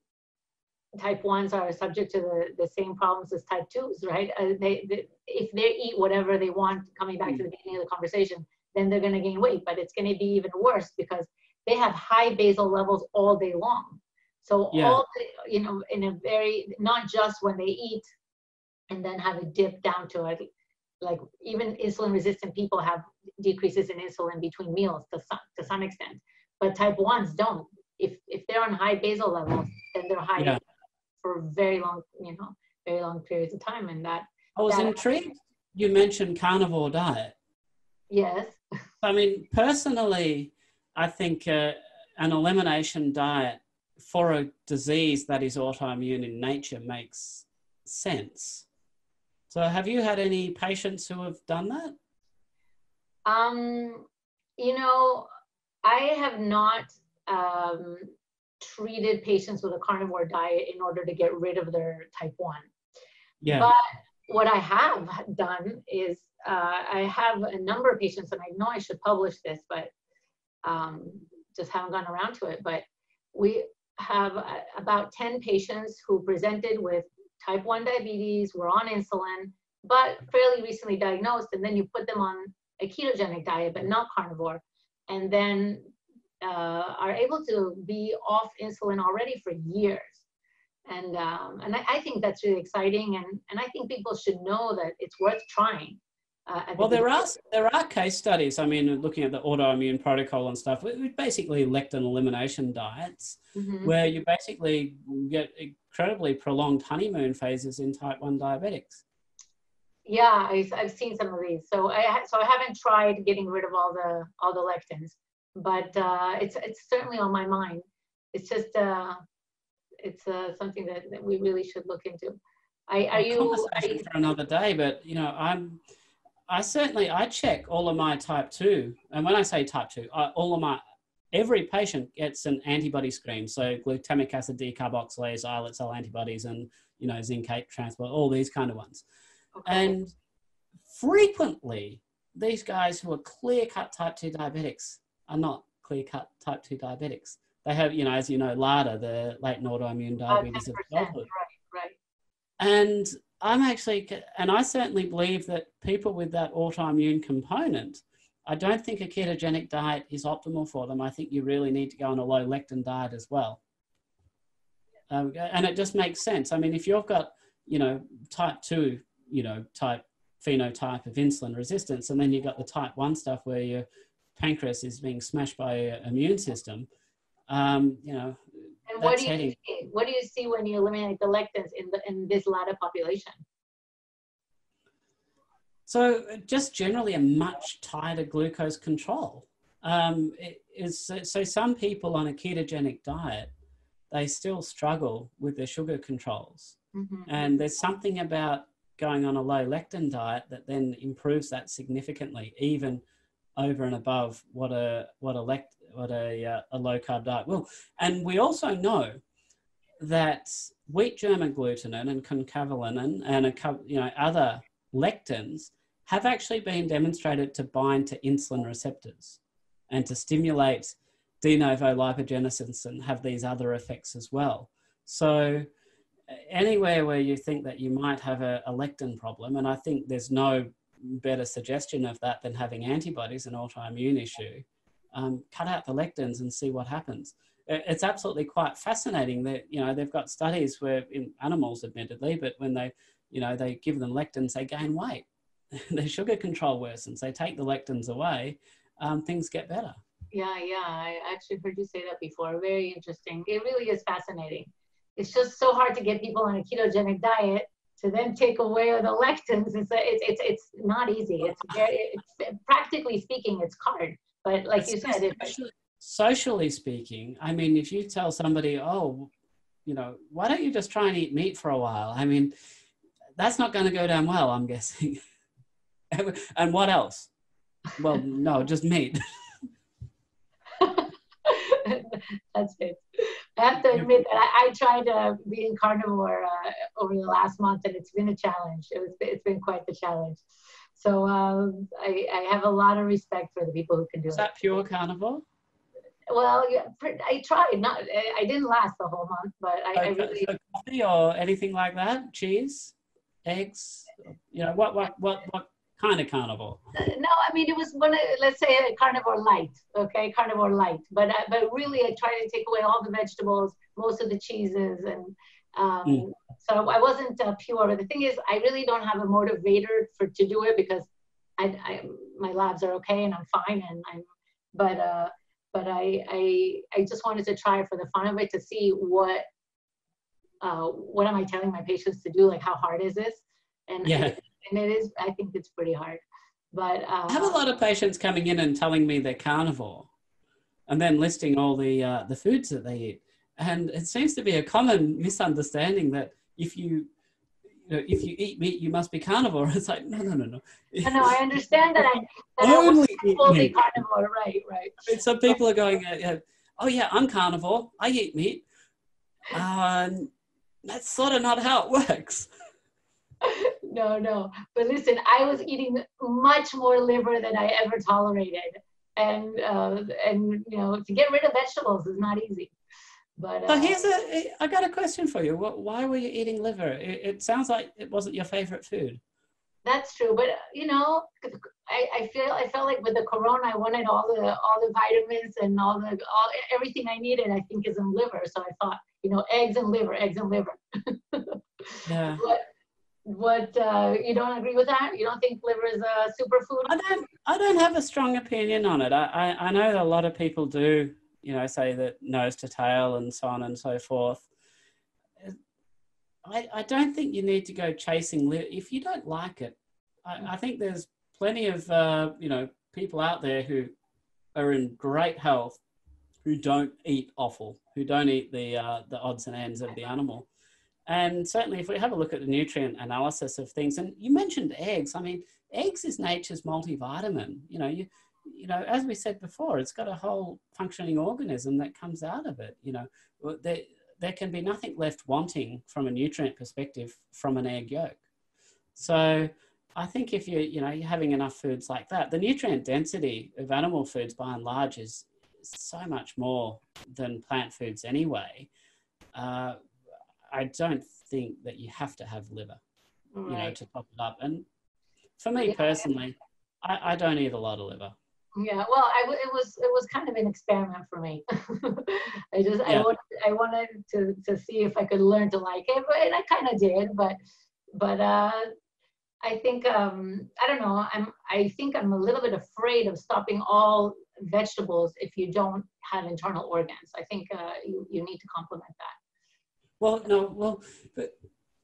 type 1s are subject to the, the same problems as type 2s, right? Uh, they, they, if they eat whatever they want, coming back to the beginning of the conversation, then they're going to gain weight, but it's going to be even worse because they have high basal levels all day long. So yeah. all the, you know, in a very not just when they eat and then have a dip down to it. Like even insulin resistant people have decreases in insulin between meals to some to some extent, but type ones don't. If if they're on high basal levels, then they're high yeah. for very long, you know, very long periods of time, and that. I was that, intrigued. You mentioned carnivore diet. Yes. I mean, personally, I think uh, an elimination diet for a disease that is autoimmune in nature makes sense. So, have you had any patients who have done that? Um, you know, I have not um, treated patients with a carnivore diet in order to get rid of their type 1. Yeah. But what I have done is uh, I have a number of patients, and I know I should publish this, but um, just haven't gone around to it. But we have uh, about 10 patients who presented with type 1 diabetes, were on insulin, but fairly recently diagnosed, and then you put them on a ketogenic diet, but not carnivore, and then uh, are able to be off insulin already for years. And, um, and I, I, think that's really exciting, and, and I think people should know that it's worth trying. Uh, well, there are there are case studies. I mean, looking at the autoimmune protocol and stuff, with basically lectin elimination diets, mm-hmm. where you basically get incredibly prolonged honeymoon phases in type one diabetics. Yeah, I, have seen some of these. So I so I haven't tried getting rid of all the all the lectins, but uh, it's it's certainly on my mind. It's just uh, it's uh, something that, that we really should look into. I, are you, are you for another day? But you know, I'm I certainly I check all of my type two, and when I say type two, I, all of my every patient gets an antibody screen. So glutamic acid decarboxylase, islet cell antibodies, and you know zincate transport, all these kind of ones. Okay. And frequently, these guys who are clear cut type two diabetics are not clear cut type two diabetics. They have, you know, as you know, LADA, the latent autoimmune diabetes of childhood. Right, right. And I'm actually, and I certainly believe that people with that autoimmune component, I don't think a ketogenic diet is optimal for them. I think you really need to go on a low lectin diet as well. Um, and it just makes sense. I mean, if you've got, you know, type two, you know, type phenotype of insulin resistance, and then you've got the type one stuff where your pancreas is being smashed by your immune system, um, you know, and what do you heading. see? What do you see when you eliminate the lectins in the in this latter population? So just generally a much tighter glucose control. Um, is, so some people on a ketogenic diet, they still struggle with their sugar controls. Mm-hmm. And there's something about going on a low lectin diet that then improves that significantly, even over and above what a what a lect, what a, uh, a low carb diet will. And we also know that wheat germ agglutinin and concanavalin and a, you know other lectins have actually been demonstrated to bind to insulin receptors and to stimulate de novo lipogenesis and have these other effects as well. So anywhere where you think that you might have a, a lectin problem, and I think there's no better suggestion of that than having antibodies, an autoimmune issue, um, cut out the lectins and see what happens. It's absolutely quite fascinating that, you know, they've got studies where in animals admittedly, but when they, you know, they give them lectins, they gain weight. Their sugar control worsens. They take the lectins away, um, things get better. Yeah, yeah. I actually heard you say that before. Very interesting. It really is fascinating. It's just so hard to get people on a ketogenic diet to then take away the lectins. It's, it's, it's, it's not easy. It's very, it's, practically speaking, it's hard. But like you said, socially, socially speaking, I mean, if you tell somebody, oh, you know, why don't you just try and eat meat for a while? I mean, that's not going to go down well, I'm guessing. and what else? Well, no, just meat. that's it. I have to admit that I, I tried uh, being carnivore uh, over the last month, and it's been a challenge. It was, it's been quite the challenge. So um, I, I, have a lot of respect for the people who can do Is it. Is that pure carnivore? Well, yeah, I tried. Not, I didn't last the whole month, but I, okay, I really. So coffee or anything like that? Cheese, eggs. You know what? What? What? What kind of carnivore? Uh, no, I mean it was one. Of, let's say a carnivore light. Okay, carnivore light. But uh, but really, I tried to take away all the vegetables, most of the cheeses, and um, mm. So I wasn't uh, pure. But the thing is, I really don't have a motivator for to do it because I, I my labs are okay and I'm fine and I'm. But uh, but I I I just wanted to try for the fun of it to see what uh, what am I telling my patients to do? Like how hard is this? And yeah. and it is. I think it's pretty hard. But uh, I have a lot of patients coming in and telling me they're carnivore, and then listing all the uh, the foods that they eat. And it seems to be a common misunderstanding that if you you know, if you eat meat, you must be carnivore. It's like, no, no, no, no. No, no, I understand that. I, that Only I eat meat. carnivore, right, right. I mean, some people are going, uh, oh yeah, I'm carnivore. I eat meat. Um, that's sort of not how it works. No, no. But listen, I was eating much more liver than I ever tolerated, and uh, and you know, to get rid of vegetables is not easy. But uh, so here's a, I got a question for you. Why were you eating liver? It, it sounds like it wasn't your favorite food. That's true, but you know, I, I feel I felt like with the corona, I wanted all the all the vitamins and all the all everything I needed. I think is in liver, so I thought, you know, eggs and liver, eggs and liver. yeah. What what uh, you don't agree with that? You don't think liver is a superfood? I don't. I don't have a strong opinion on it. I I, I know that a lot of people do. You know, say that nose to tail and so on and so forth. I, I don't think you need to go chasing liver. If you don't like it, I, I think there's plenty of uh, you know people out there who are in great health who don't eat offal, who don't eat the uh, the odds and ends of the animal. And certainly, if we have a look at the nutrient analysis of things, and you mentioned eggs, I mean, eggs is nature's multivitamin. You know, you you know, as we said before, it's got a whole functioning organism that comes out of it. You know, there there can be nothing left wanting from a nutrient perspective from an egg yolk. So I think if you you know you're having enough foods like that, the nutrient density of animal foods by and large is so much more than plant foods anyway. Uh, I don't think that you have to have liver, right. you know, to top it up. And for me yeah. personally, I, I, don't eat a lot of liver. Yeah, well, I, it was it was kind of an experiment for me. I just yeah. I wanted I wanted to to see if I could learn to like it, but and I kind of did. But but uh, I think um, I don't know. I'm I think I'm a little bit afraid of stopping all vegetables if you don't have internal organs. I think uh, you you need to complement that. Well, no, well, but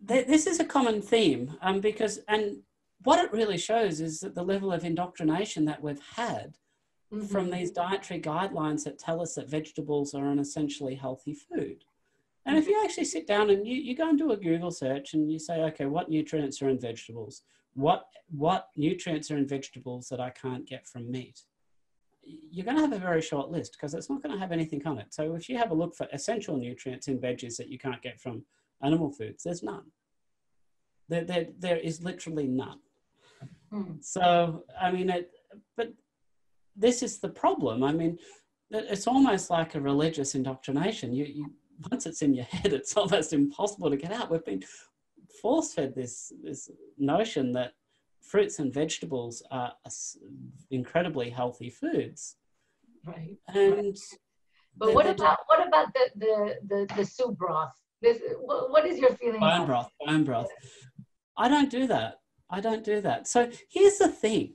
th- this is a common theme um, because and what it really shows is that the level of indoctrination that we've had mm-hmm. from these dietary guidelines that tell us that vegetables are an essentially healthy food. And if you actually sit down and you, you go and do a Google search and you say, okay, what nutrients are in vegetables? What, what nutrients are in vegetables that I can't get from meat? You're going to have a very short list because it's not going to have anything on it. So if you have a look for essential nutrients in veggies that you can't get from animal foods, there's none. There, there, there is literally none. Hmm. So, I mean, it, but this is the problem. I mean, it's almost like a religious indoctrination. You, you once it's in your head, it's almost impossible to get out. We've been force fed this this notion that fruits and vegetables are incredibly healthy foods. Right. And but what about what about the the the, the soup broth? This, what is your feeling? Bone broth. Bone broth. I don't do that. I don't do that. So here's the thing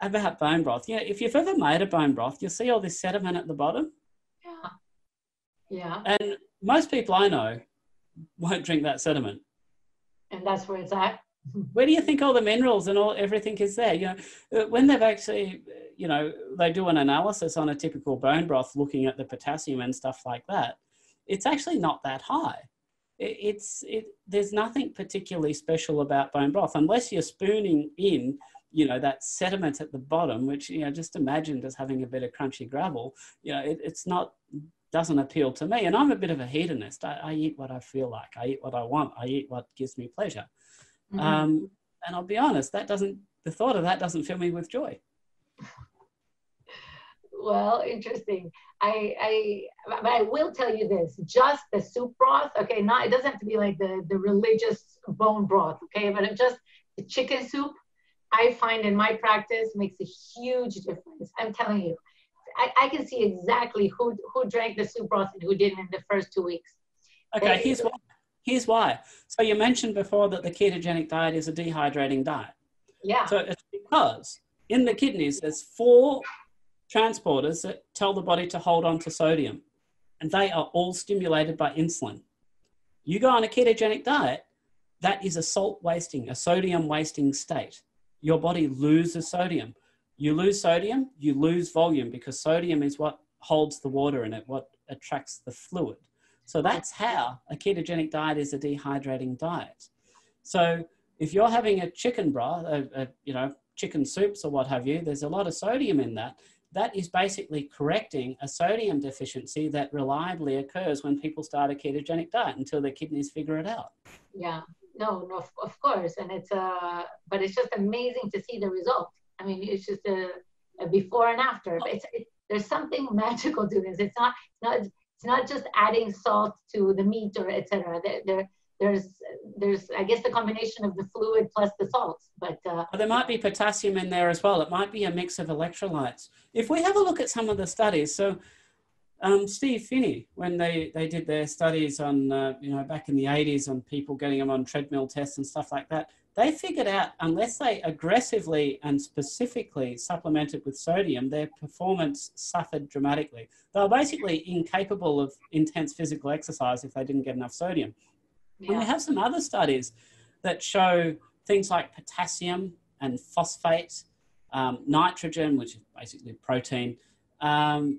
about bone broth. Yeah, if you've ever made a bone broth, you'll see all this sediment at the bottom. Yeah. Yeah. And most people I know won't drink that sediment. And that's where it's at. Where do you think all the minerals and all everything is there? You know, uh, when they've actually, you know, they do an analysis on a typical bone broth, looking at the potassium and stuff like that. It's actually not that high. It, it's it. There's nothing particularly special about bone broth unless you're spooning in you know that sediment at the bottom which you know just imagine just having a bit of crunchy gravel you know it, it's not doesn't appeal to me and i'm a bit of a hedonist I, I, eat what i feel like i eat what i want i eat what gives me pleasure mm-hmm. um, and i'll be honest that doesn't the thought of that doesn't fill me with joy well interesting i i but i will tell you this just the soup broth okay not it doesn't have to be like the the religious bone broth okay but just the chicken soup I find in my practice makes a huge difference. I'm telling you, I, I can see exactly who who drank the soup broth and who didn't in the first two weeks. Okay, here's why. Here's why. So you mentioned before that the ketogenic diet is a dehydrating diet. Yeah. So it's because in the kidneys there's four transporters that tell the body to hold on to sodium, and they are all stimulated by insulin. You go on a ketogenic diet, that is a salt wasting, a sodium wasting state your body loses sodium. You lose sodium, you lose volume because sodium is what holds the water in it, what attracts the fluid. So that's how a ketogenic diet is a dehydrating diet. So if you're having a chicken broth, a, a, you know, chicken soups or what have you, there's a lot of sodium in that. that is basically correcting a sodium deficiency that reliably occurs when people start a ketogenic diet until their kidneys figure it out. Yeah, no, no, of course, and it's uh, but it's just amazing to see the result. I mean, it's just a, a before and after. It's it, there's something magical to this. It's not it's not it's not just adding salt to the meat or etc. There, there there's there's I guess the combination of the fluid plus the salts, but uh, well, there might be potassium in there as well. It might be a mix of electrolytes. If we have a look at some of the studies, so um, Steve Phinney, when they they did their studies on uh, you know back in the 80s on people getting them on treadmill tests and stuff like that, they figured out unless they aggressively and specifically supplemented with sodium, their performance suffered dramatically. They were basically incapable of intense physical exercise if they didn't get enough sodium. Yeah. And we have some other studies that show things like potassium and phosphate, um, nitrogen, which is basically protein, um,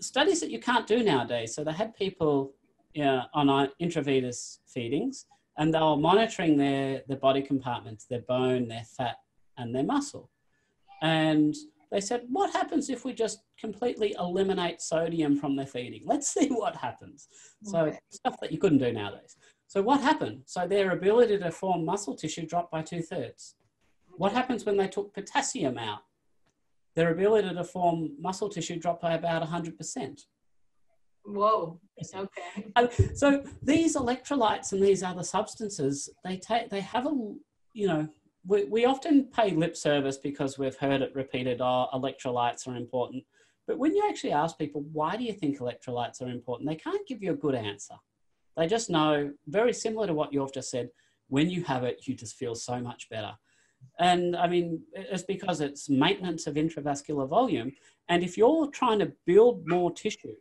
studies that you can't do nowadays. So they had people you know, on intravenous feedings and they were monitoring their, their body compartments, their bone, their fat, and their muscle. And they said, what happens if we just completely eliminate sodium from their feeding? Let's see what happens. So stuff that you couldn't do nowadays. So what happened? So their ability to form muscle tissue dropped by two thirds. What happens when they took potassium out? Their ability to form muscle tissue dropped by about 100%. Whoa. Okay. so these electrolytes and these other substances, they take, they have a, you know, we, we often pay lip service because we've heard it repeated, oh, electrolytes are important. But when you actually ask people, why do you think electrolytes are important? They can't give you a good answer. They just know, very similar to what you've just said, when you have it, you just feel so much better. And I mean, it's because it's maintenance of intravascular volume. And if you're trying to build more tissue,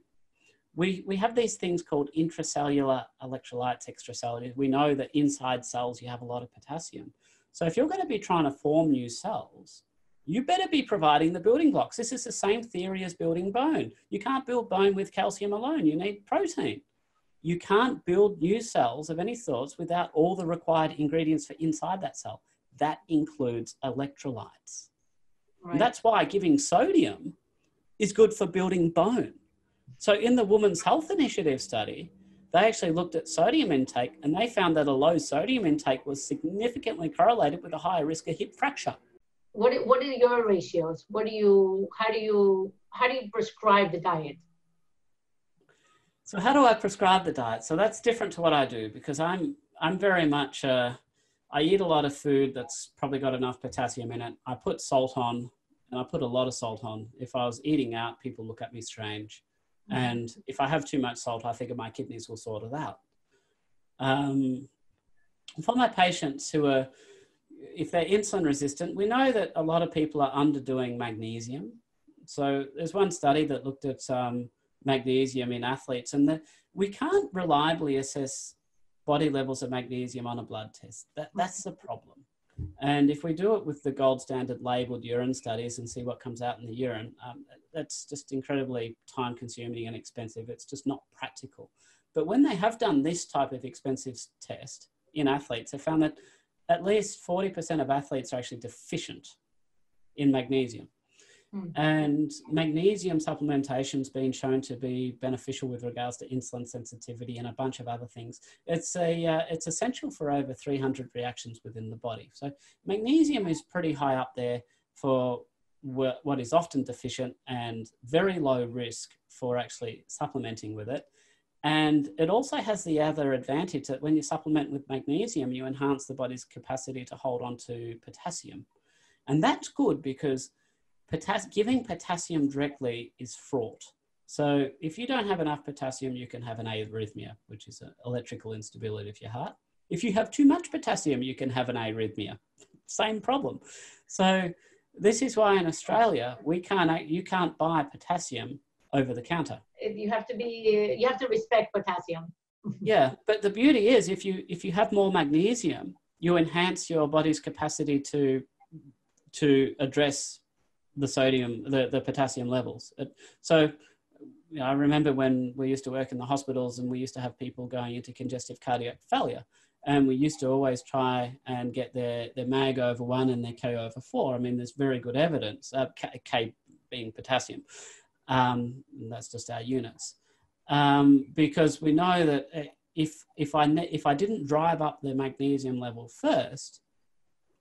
we, we have these things called intracellular electrolytes, extracellular. We know that inside cells you have a lot of potassium. So if you're going to be trying to form new cells, you better be providing the building blocks. This is the same theory as building bone. You can't build bone with calcium alone. You need protein. You can't build new cells of any sorts without all the required ingredients for inside that cell. That includes electrolytes. Right. that's why giving sodium is good for building bone. So in the Women's Health Initiative study, they actually looked at sodium intake and they found that a low sodium intake was significantly correlated with a higher risk of hip fracture. What, what are your ratios? What do you, how do you, how do you prescribe the diet? So how do I prescribe the diet? So that's different to what I do because I'm, I'm very much, uh, I eat a lot of food that's probably got enough potassium in it. I put salt on and I put a lot of salt on. If I was eating out, people look at me strange. Mm-hmm. And if I have too much salt, I figure my kidneys will sort it out. Um, for my patients who are, if they're insulin resistant, we know that a lot of people are underdoing magnesium. So there's one study that looked at um, magnesium in athletes, and the, we can't reliably assess body levels of magnesium on a blood test. That, that's the problem. And if we do it with the gold standard labeled urine studies and see what comes out in the urine, um, that's just incredibly time consuming and expensive. It's just not practical. But when they have done this type of expensive test in athletes, they found that at least 40% of athletes are actually deficient in magnesium. Mm. And magnesium supplementation has been shown to be beneficial with regards to insulin sensitivity and a bunch of other things. It's a uh, it's essential for over 300 reactions within the body. So magnesium is pretty high up there for what is often deficient and very low risk for actually supplementing with it. And it also has the other advantage that when you supplement with magnesium, you enhance the body's capacity to hold on to potassium. And that's good because potass- giving potassium directly is fraught. So if you don't have enough potassium, you can have an arrhythmia, which is an electrical instability of your heart. If you have too much potassium, you can have an arrhythmia. Same problem. So this is why in Australia we can't you can't buy potassium over the counter. You have to be you have to respect potassium. yeah, but the beauty is if you if you have more magnesium, you enhance your body's capacity to to address the sodium, the, the potassium levels. So you know, I remember when we used to work in the hospitals and we used to have people going into congestive cardiac failure. And we used to always try and get their, their MAG over one and their K over four. I mean, there's very good evidence, uh, K, K being potassium. Um, that's just our units. Um, because we know that uh, if, if, I if I didn't drive up the magnesium level first,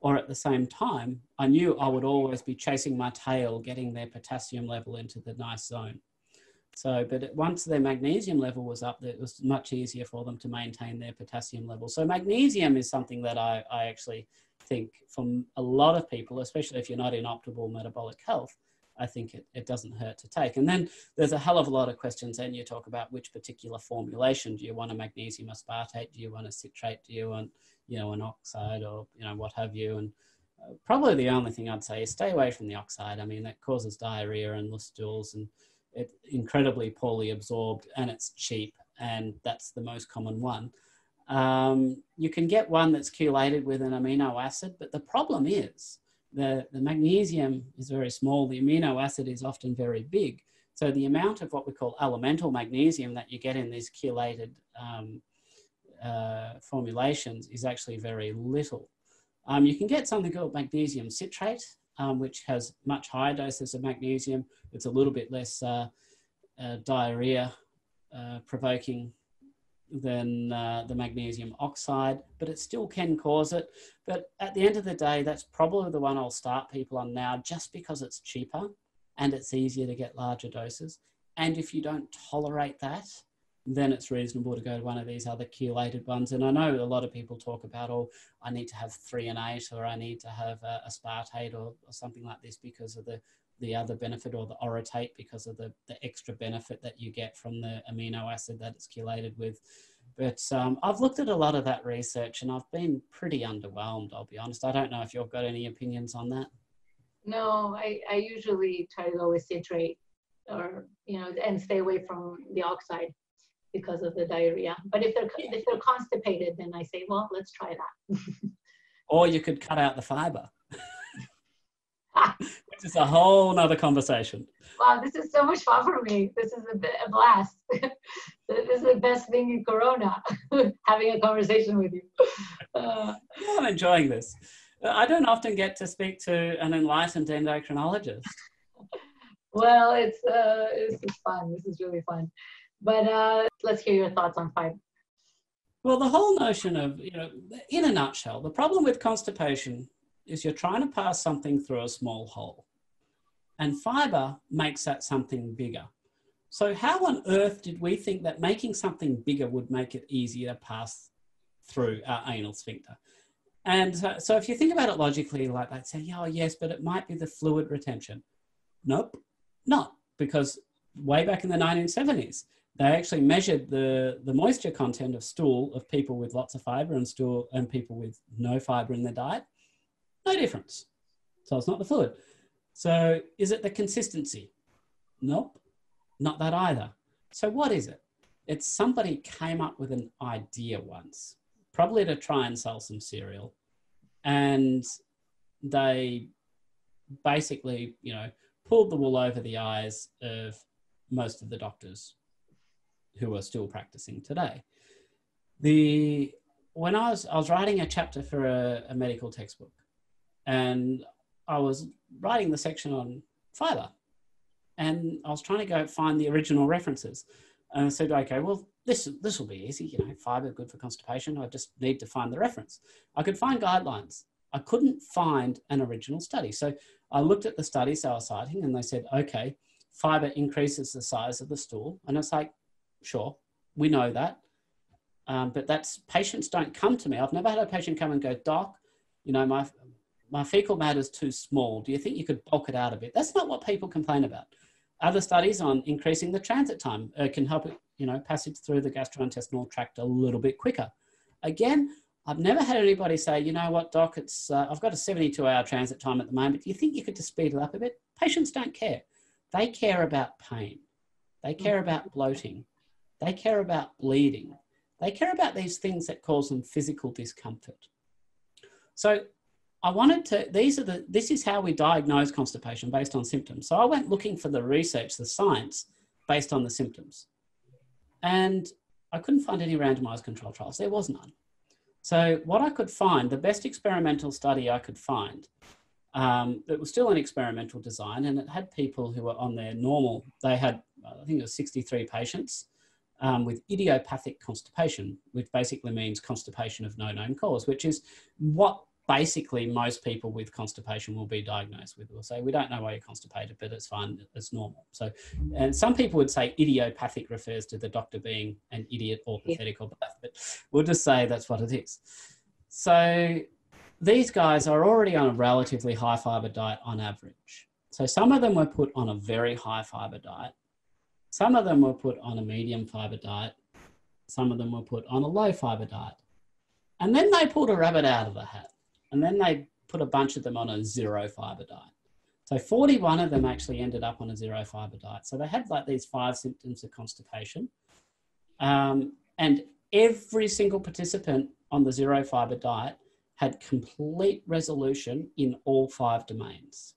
or at the same time, I knew I would always be chasing my tail, getting their potassium level into the nice zone. So, but once their magnesium level was up, it was much easier for them to maintain their potassium level. So, magnesium is something that I, I actually think from a lot of people, especially if you're not in optimal metabolic health, I think it, it doesn't hurt to take. And then there's a hell of a lot of questions, and you talk about which particular formulation. Do you want a magnesium aspartate? Do you want a citrate? Do you want, you know, an oxide or, you know, what have you? And uh, probably the only thing I'd say is stay away from the oxide. I mean, that causes diarrhea and stools and it's incredibly poorly absorbed and it's cheap. And that's the most common one. Um, you can get one that's chelated with an amino acid, but the problem is the, the magnesium is very small, the amino acid is often very big. So the amount of what we call elemental magnesium that you get in these chelated um, uh, formulations is actually very little. Um, you can get something called magnesium citrate, um, which has much higher doses of magnesium. It's a little bit less uh, uh, diarrhea uh, provoking than uh, the magnesium oxide, but it still can cause it. But at the end of the day, that's probably the one I'll start people on now just because it's cheaper and it's easier to get larger doses. And if you don't tolerate that, then it's reasonable to go to one of these other chelated ones. And I know a lot of people talk about, oh, I need to have threonate, or I need to have a, aspartate or, or something like this because of the, the other benefit or the orotate because of the, the extra benefit that you get from the amino acid that it's chelated with. But um, I've looked at a lot of that research and I've been pretty underwhelmed, I'll be honest. I don't know if you've got any opinions on that. No, I, I usually try to go with citrate or, you know, and stay away from the oxide because of the diarrhea. But if they're if they're constipated, then I say, well, let's try that. or you could cut out the fiber, which is a whole nother conversation. Wow, this is so much fun for me. This is a, bit, a blast. this is the best thing in Corona, having a conversation with you. Uh, I'm enjoying this. I don't often get to speak to an enlightened endocrinologist. well, it's uh, this is fun. This is really fun. But uh, let's hear your thoughts on fiber. Well, the whole notion of, you know, in a nutshell, the problem with constipation is you're trying to pass something through a small hole. And fiber makes that something bigger. So, how on earth did we think that making something bigger would make it easier to pass through our anal sphincter? And so, so if you think about it logically, like that, say, oh, yes, but it might be the fluid retention. Nope, not because way back in the 1970s, they actually measured the, the moisture content of stool of people with lots of fiber and stool and people with no fiber in their diet. No difference. So it's not the fluid. So is it the consistency? Nope, not that either. So what is it? It's somebody came up with an idea once, probably to try and sell some cereal. And they basically, you know, pulled the wool over the eyes of most of the doctors who are still practicing today. The when I was I was writing a chapter for a, a medical textbook, and I was writing the section on fiber, and I was trying to go find the original references. And I said, okay, well, this this will be easy. You know, fiber good for constipation. I just need to find the reference. I could find guidelines. I couldn't find an original study. So I looked at the studies they were citing, and they said, okay, fiber increases the size of the stool, and it's like, Sure, we know that. Um, but that's patients don't come to me. I've never had a patient come and go, Doc, you know, my my fecal matter is too small. Do you think you could bulk it out a bit? That's not what people complain about. Other studies on increasing the transit time uh, can help it, you know, passage through the gastrointestinal tract a little bit quicker. Again, I've never had anybody say, you know what, doc, it's uh, I've got a 72 hour transit time at the moment. Do you think you could just speed it up a bit? Patients don't care. They care about pain. They care about bloating. They care about bleeding. They care about these things that cause them physical discomfort. So I wanted to, these are the, this is how we diagnose constipation based on symptoms. So I went looking for the research, the science based on the symptoms. And I couldn't find any randomized control trials. There was none. So what I could find, the best experimental study I could find Um, it was still an experimental design, and it had people who were on their normal. They had, I think it was 63 patients um, with idiopathic constipation, which basically means constipation of no known cause, which is what basically most people with constipation will be diagnosed with. We'll say, we don't know why you're constipated, but it's fine, it's normal. So, and some people would say idiopathic refers to the doctor being an idiot or pathetic or both, but we'll just say that's what it is. So these guys are already on a relatively high fiber diet on average. So some of them were put on a very high fiber diet. Some of them were put on a medium fiber diet. Some of them were put on a low fiber diet. And then they pulled a rabbit out of the hat and then they put a bunch of them on a zero fiber diet. So 41 of them actually ended up on a zero fiber diet. So they had like these five symptoms of constipation. Um, and every single participant on the zero fiber diet had complete resolution in all five domains.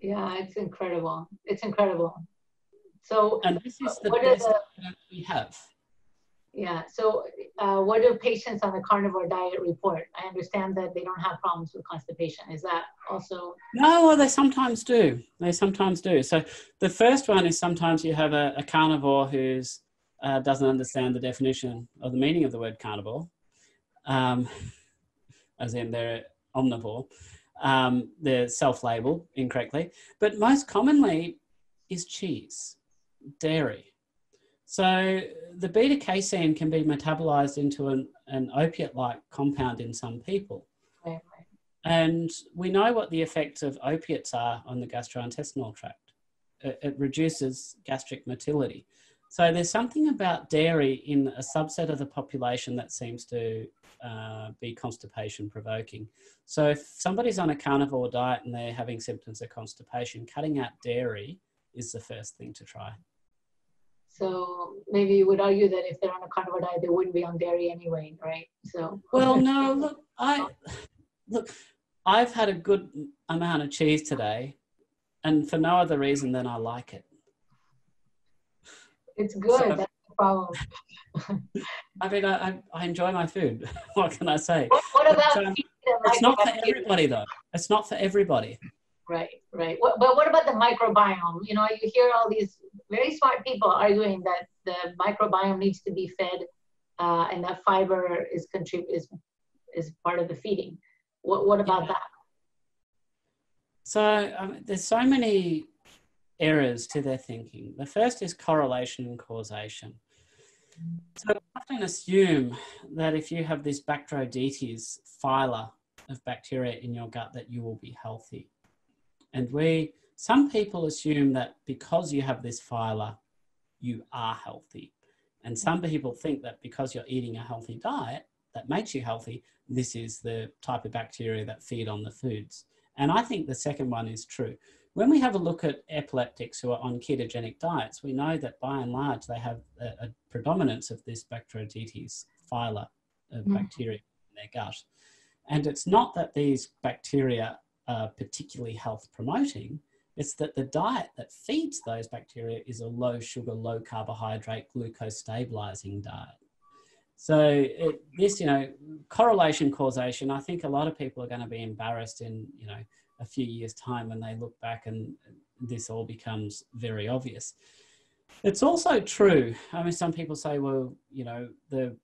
Yeah, it's incredible. It's incredible. So, and this is the best the, we have. Yeah. So, uh, what do patients on the carnivore diet report? I understand that they don't have problems with constipation. Is that also? No, well, they sometimes do. They sometimes do. So, the first one is sometimes you have a, a carnivore who's uh, doesn't understand the definition or the meaning of the word carnivore, um, as in they're omnivore. Um, they're self-labeled incorrectly, but most commonly is cheese, dairy so the beta casein can be metabolized into an, an opiate like compound in some people. And we know what the effects of opiates are on the gastrointestinal tract. It, it reduces gastric motility. So there's something about dairy in a subset of the population that seems to uh, be constipation provoking. So if somebody's on a carnivore diet and they're having symptoms of constipation, cutting out dairy is the first thing to try. So maybe you would argue that if they're on a carnivore diet, they wouldn't be on dairy anyway, right? So well, no, look, I look, I've had a good amount of cheese today, and for no other reason than I like it. It's good. So, That's the problem. I mean, I, I enjoy my food. what can I say? What, what about? But, um, it's not for everybody, though. It's not for everybody. Right, right. But what about the microbiome? You know, you hear all these very smart people arguing that the microbiome needs to be fed uh, and that fiber is contrib- is is part of the feeding. What what about yeah. that? So um, there's so many errors to their thinking. The first is correlation and causation. So often assume that if you have this Bacteroidetes phyla of bacteria in your gut that you will be healthy. And we, some people assume that because you have this phyla, you are healthy. And some people think that because you're eating a healthy diet that makes you healthy, this is the type of bacteria that feed on the foods. And I think the second one is true. When we have a look at epileptics who are on ketogenic diets, we know that by and large they have a, a predominance of this Bacteroidetes phyla of mm. bacteria in their gut. And it's not that these bacteria are particularly health promoting. It's that the diet that feeds those bacteria is a low sugar, low carbohydrate, glucose stabilizing diet. So it, this, you know, correlation causation, I think a lot of people are going to be embarrassed in, you know, a few years time when they look back and this all becomes very obvious. It's also true. I mean, some people say, well, you know, the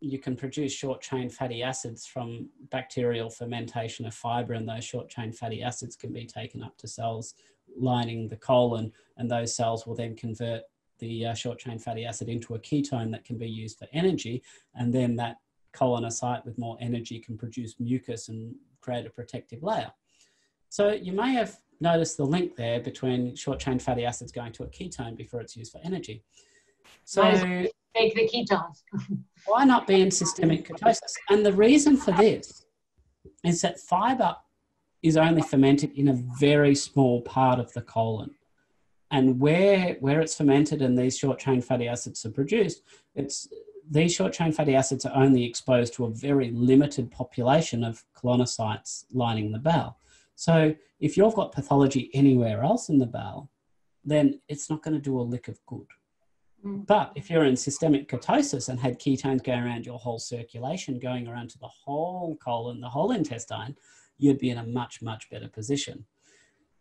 you can produce short chain fatty acids from bacterial fermentation of fiber, and those short chain fatty acids can be taken up to cells lining the colon, and those cells will then convert the uh, short chain fatty acid into a ketone that can be used for energy, and then that colonocyte with more energy can produce mucus and create a protective layer. So you may have noticed the link there between short chain fatty acids going to a ketone before it's used for energy. So make the ketones. why not be in systemic ketosis? And the reason for this is that fiber is only fermented in a very small part of the colon. And where, where it's fermented and these short chain fatty acids are produced, it's, these short chain fatty acids are only exposed to a very limited population of colonocytes lining the bowel. So if you've got pathology anywhere else in the bowel, then it's not going to do a lick of good. Mm. But if you're in systemic ketosis and had ketones going around your whole circulation, going around to the whole colon, the whole intestine, you'd be in a much, much better position.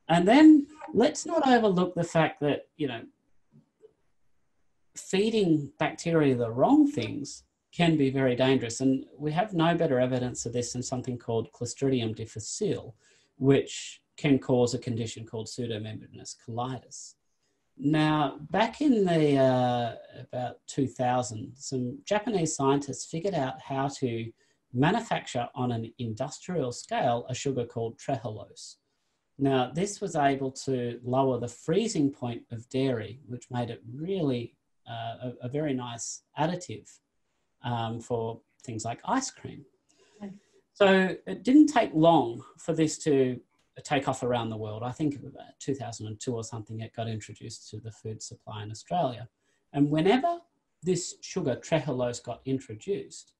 And then let's not overlook the fact that, you know, feeding bacteria the wrong things can be very dangerous. And we have no better evidence of this than something called Clostridium difficile, which can cause a condition called pseudomembranous colitis. Now, back in the uh, about 2000, some Japanese scientists figured out how to manufacture on an industrial scale a sugar called trehalose. Now, this was able to lower the freezing point of dairy, which made it really uh, a, a, very nice additive um, for things like ice cream. So it didn't take long for this to take off around the world. I think about 2002 or something, it got introduced to the food supply in Australia. And whenever this sugar trehalose got introduced,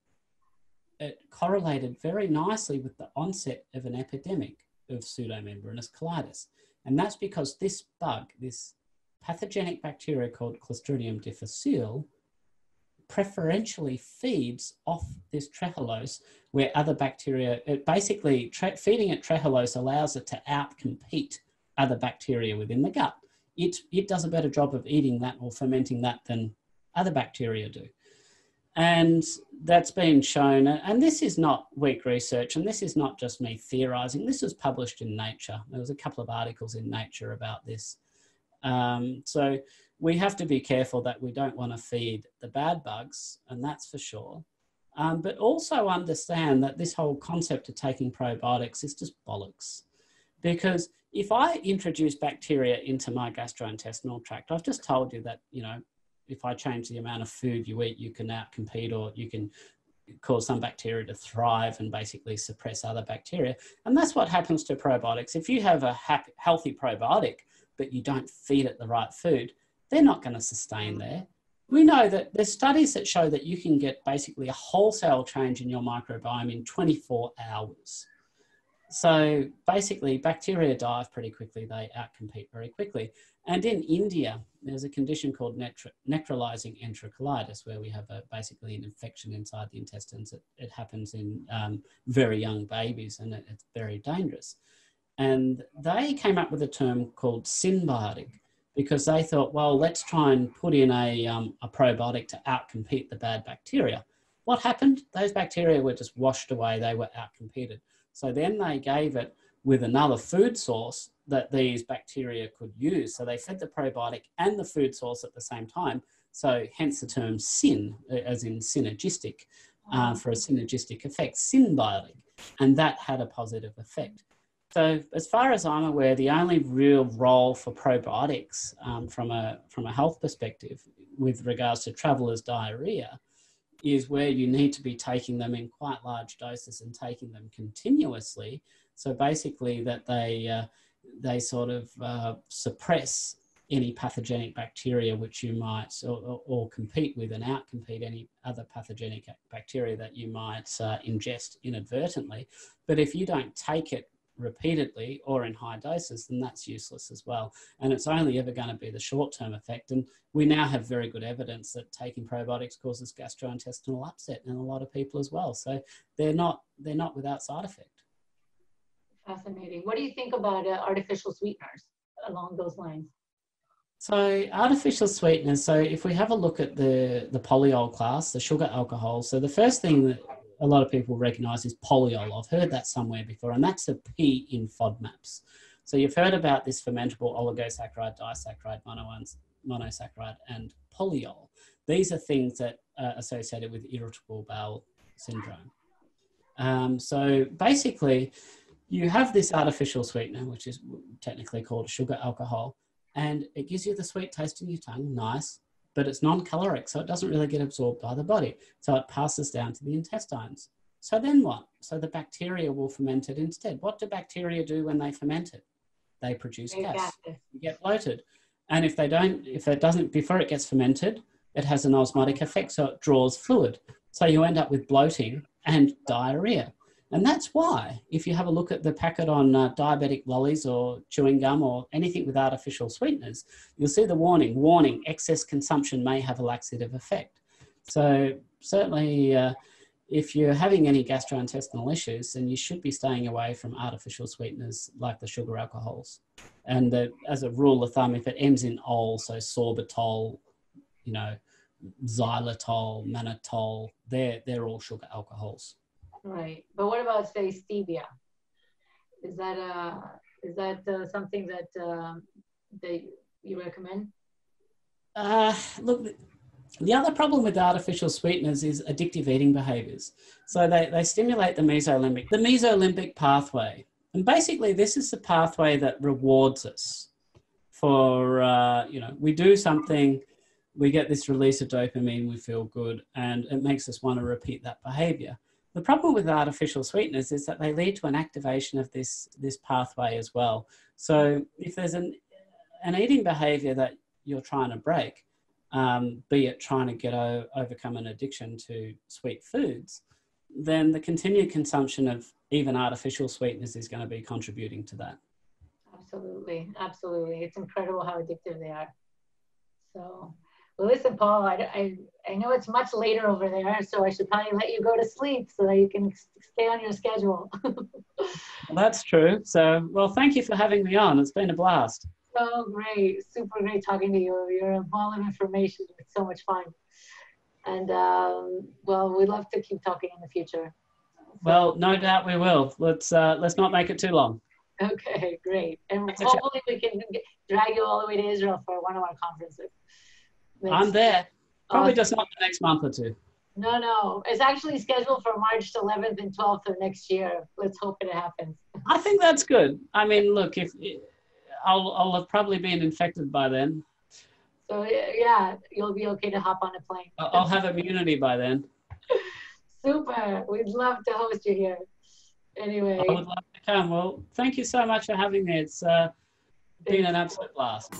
it correlated very nicely with the onset of an epidemic of pseudomembranous colitis. And that's because this bug, this pathogenic bacteria called Clostridium difficile, preferentially feeds off this trehalose where other bacteria, it basically feeding it trehalose allows it to outcompete other bacteria within the gut. It, it does a better job of eating that or fermenting that than other bacteria do. And that's been shown, and this is not weak research, and this is not just me theorizing. This was published in Nature. There was a couple of articles in Nature about this. Um, so we have to be careful that we don't want to feed the bad bugs, and that's for sure. Um, but also understand that this whole concept of taking probiotics is just bollocks. Because if I introduce bacteria into my gastrointestinal tract, I've just told you that, you know, if I change the amount of food you eat, you can outcompete or you can cause some bacteria to thrive and basically suppress other bacteria. And that's what happens to probiotics. If you have a happy, healthy probiotic, but you don't feed it the right food, they're not going to sustain there. We know that there's studies that show that you can get basically a wholesale change in your microbiome in 24 hours. So basically, bacteria die off pretty quickly, they outcompete very quickly. And in India, there's a condition called necrotizing enterocolitis, where we have a, basically an infection inside the intestines. It, it happens in um, very young babies and it, it's very dangerous. And they came up with a term called synbiotic because they thought, well, let's try and put in a, um, a probiotic to outcompete the bad bacteria. What happened? Those bacteria were just washed away, they were outcompeted. So then they gave it with another food source that these bacteria could use. So they fed the probiotic and the food source at the same time. So hence the term syn, as in synergistic, uh, for a synergistic effect, synbiotic. And that had a positive effect. So, as far as I'm aware, the only real role for probiotics um, from, a, from a health perspective with regards to travelers' diarrhea is where you need to be taking them in quite large doses and taking them continuously. So, basically, that they, uh, they sort of uh, suppress any pathogenic bacteria which you might or, or, compete with and outcompete any other pathogenic bacteria that you might uh, ingest inadvertently. But if you don't take it repeatedly or in high doses, then that's useless as well. And it's only ever going to be the short term effect. And we now have very good evidence that taking probiotics causes gastrointestinal upset in a lot of people as well. So they're not, they're not without side effect. Fascinating. What do you think about uh, artificial sweeteners along those lines? So artificial sweeteners. So if we have a look at the the polyol class, the sugar alcohol. So the first thing that a lot of people recognize is polyol. I've heard that somewhere before, and that's a P in FODMAPs. So you've heard about this fermentable oligosaccharide, disaccharide, monosaccharide, and polyol. These are things that are associated with irritable bowel syndrome. Um, so basically, you have this artificial sweetener, which is technically called sugar alcohol, and it gives you the sweet taste in your tongue, nice, but it's non-caloric, so it doesn't really get absorbed by the body. So it passes down to the intestines. So then what? So the bacteria will ferment it instead. What do bacteria do when they ferment it? They produce they gas. You get bloated. And if they don't, if it doesn't, before it gets fermented, it has an osmotic effect, so it draws fluid. So you end up with bloating and diarrhea. And that's why, if you have a look at the packet on uh, diabetic lollies or chewing gum or anything with artificial sweeteners, you'll see the warning warning, excess consumption may have a laxative effect. So, certainly, uh, if you're having any gastrointestinal issues, then you should be staying away from artificial sweeteners like the sugar alcohols. And the, as a rule of thumb, if it ends in ol, so sorbitol, you know, xylitol, mannitol, they're, they're all sugar alcohols. Right. But what about, say, stevia? Is that, uh, is that uh, something that, uh, that you recommend? Uh, look, the other problem with artificial sweeteners is addictive eating behaviors. So they, they stimulate the mesolimbic, the mesolimbic pathway. And basically, this is the pathway that rewards us for, uh, you know, we do something, we get this release of dopamine, we feel good, and it makes us want to repeat that behavior. The problem with artificial sweeteners is that they lead to an activation of this, this pathway as well. So if there's an, an eating behavior that you're trying to break, um, be it trying to get overcome an addiction to sweet foods, then the continued consumption of even artificial sweeteners is going to be contributing to that. Absolutely, absolutely. It's incredible how addictive they are. So, listen, Paul, I, I, I know it's much later over there, so I should probably let you go to sleep so that you can stay on your schedule. well, that's true. So, well, thank you for having me on. It's been a blast so great. Super great talking to you. You're a ball of information. It's so much fun. And um, well, we'd love to keep talking in the future. Well, no doubt we will. Let's uh, let's not make it too long. Okay, great. And hopefully we can drag you all the way to Israel for one of our conferences. I'm there. Probably just not the next month or two. No, no. It's actually scheduled for March 11th and 12th of next year. Let's hope it happens. I think that's good. I mean, look, if I'll I'll have probably been infected by then. So yeah, you'll be okay to hop on a plane. I'll have immunity by then. Super. We'd love to host you here. Anyway. I would love to come. Well, thank you so much for having me. It's uh, been an absolute blast.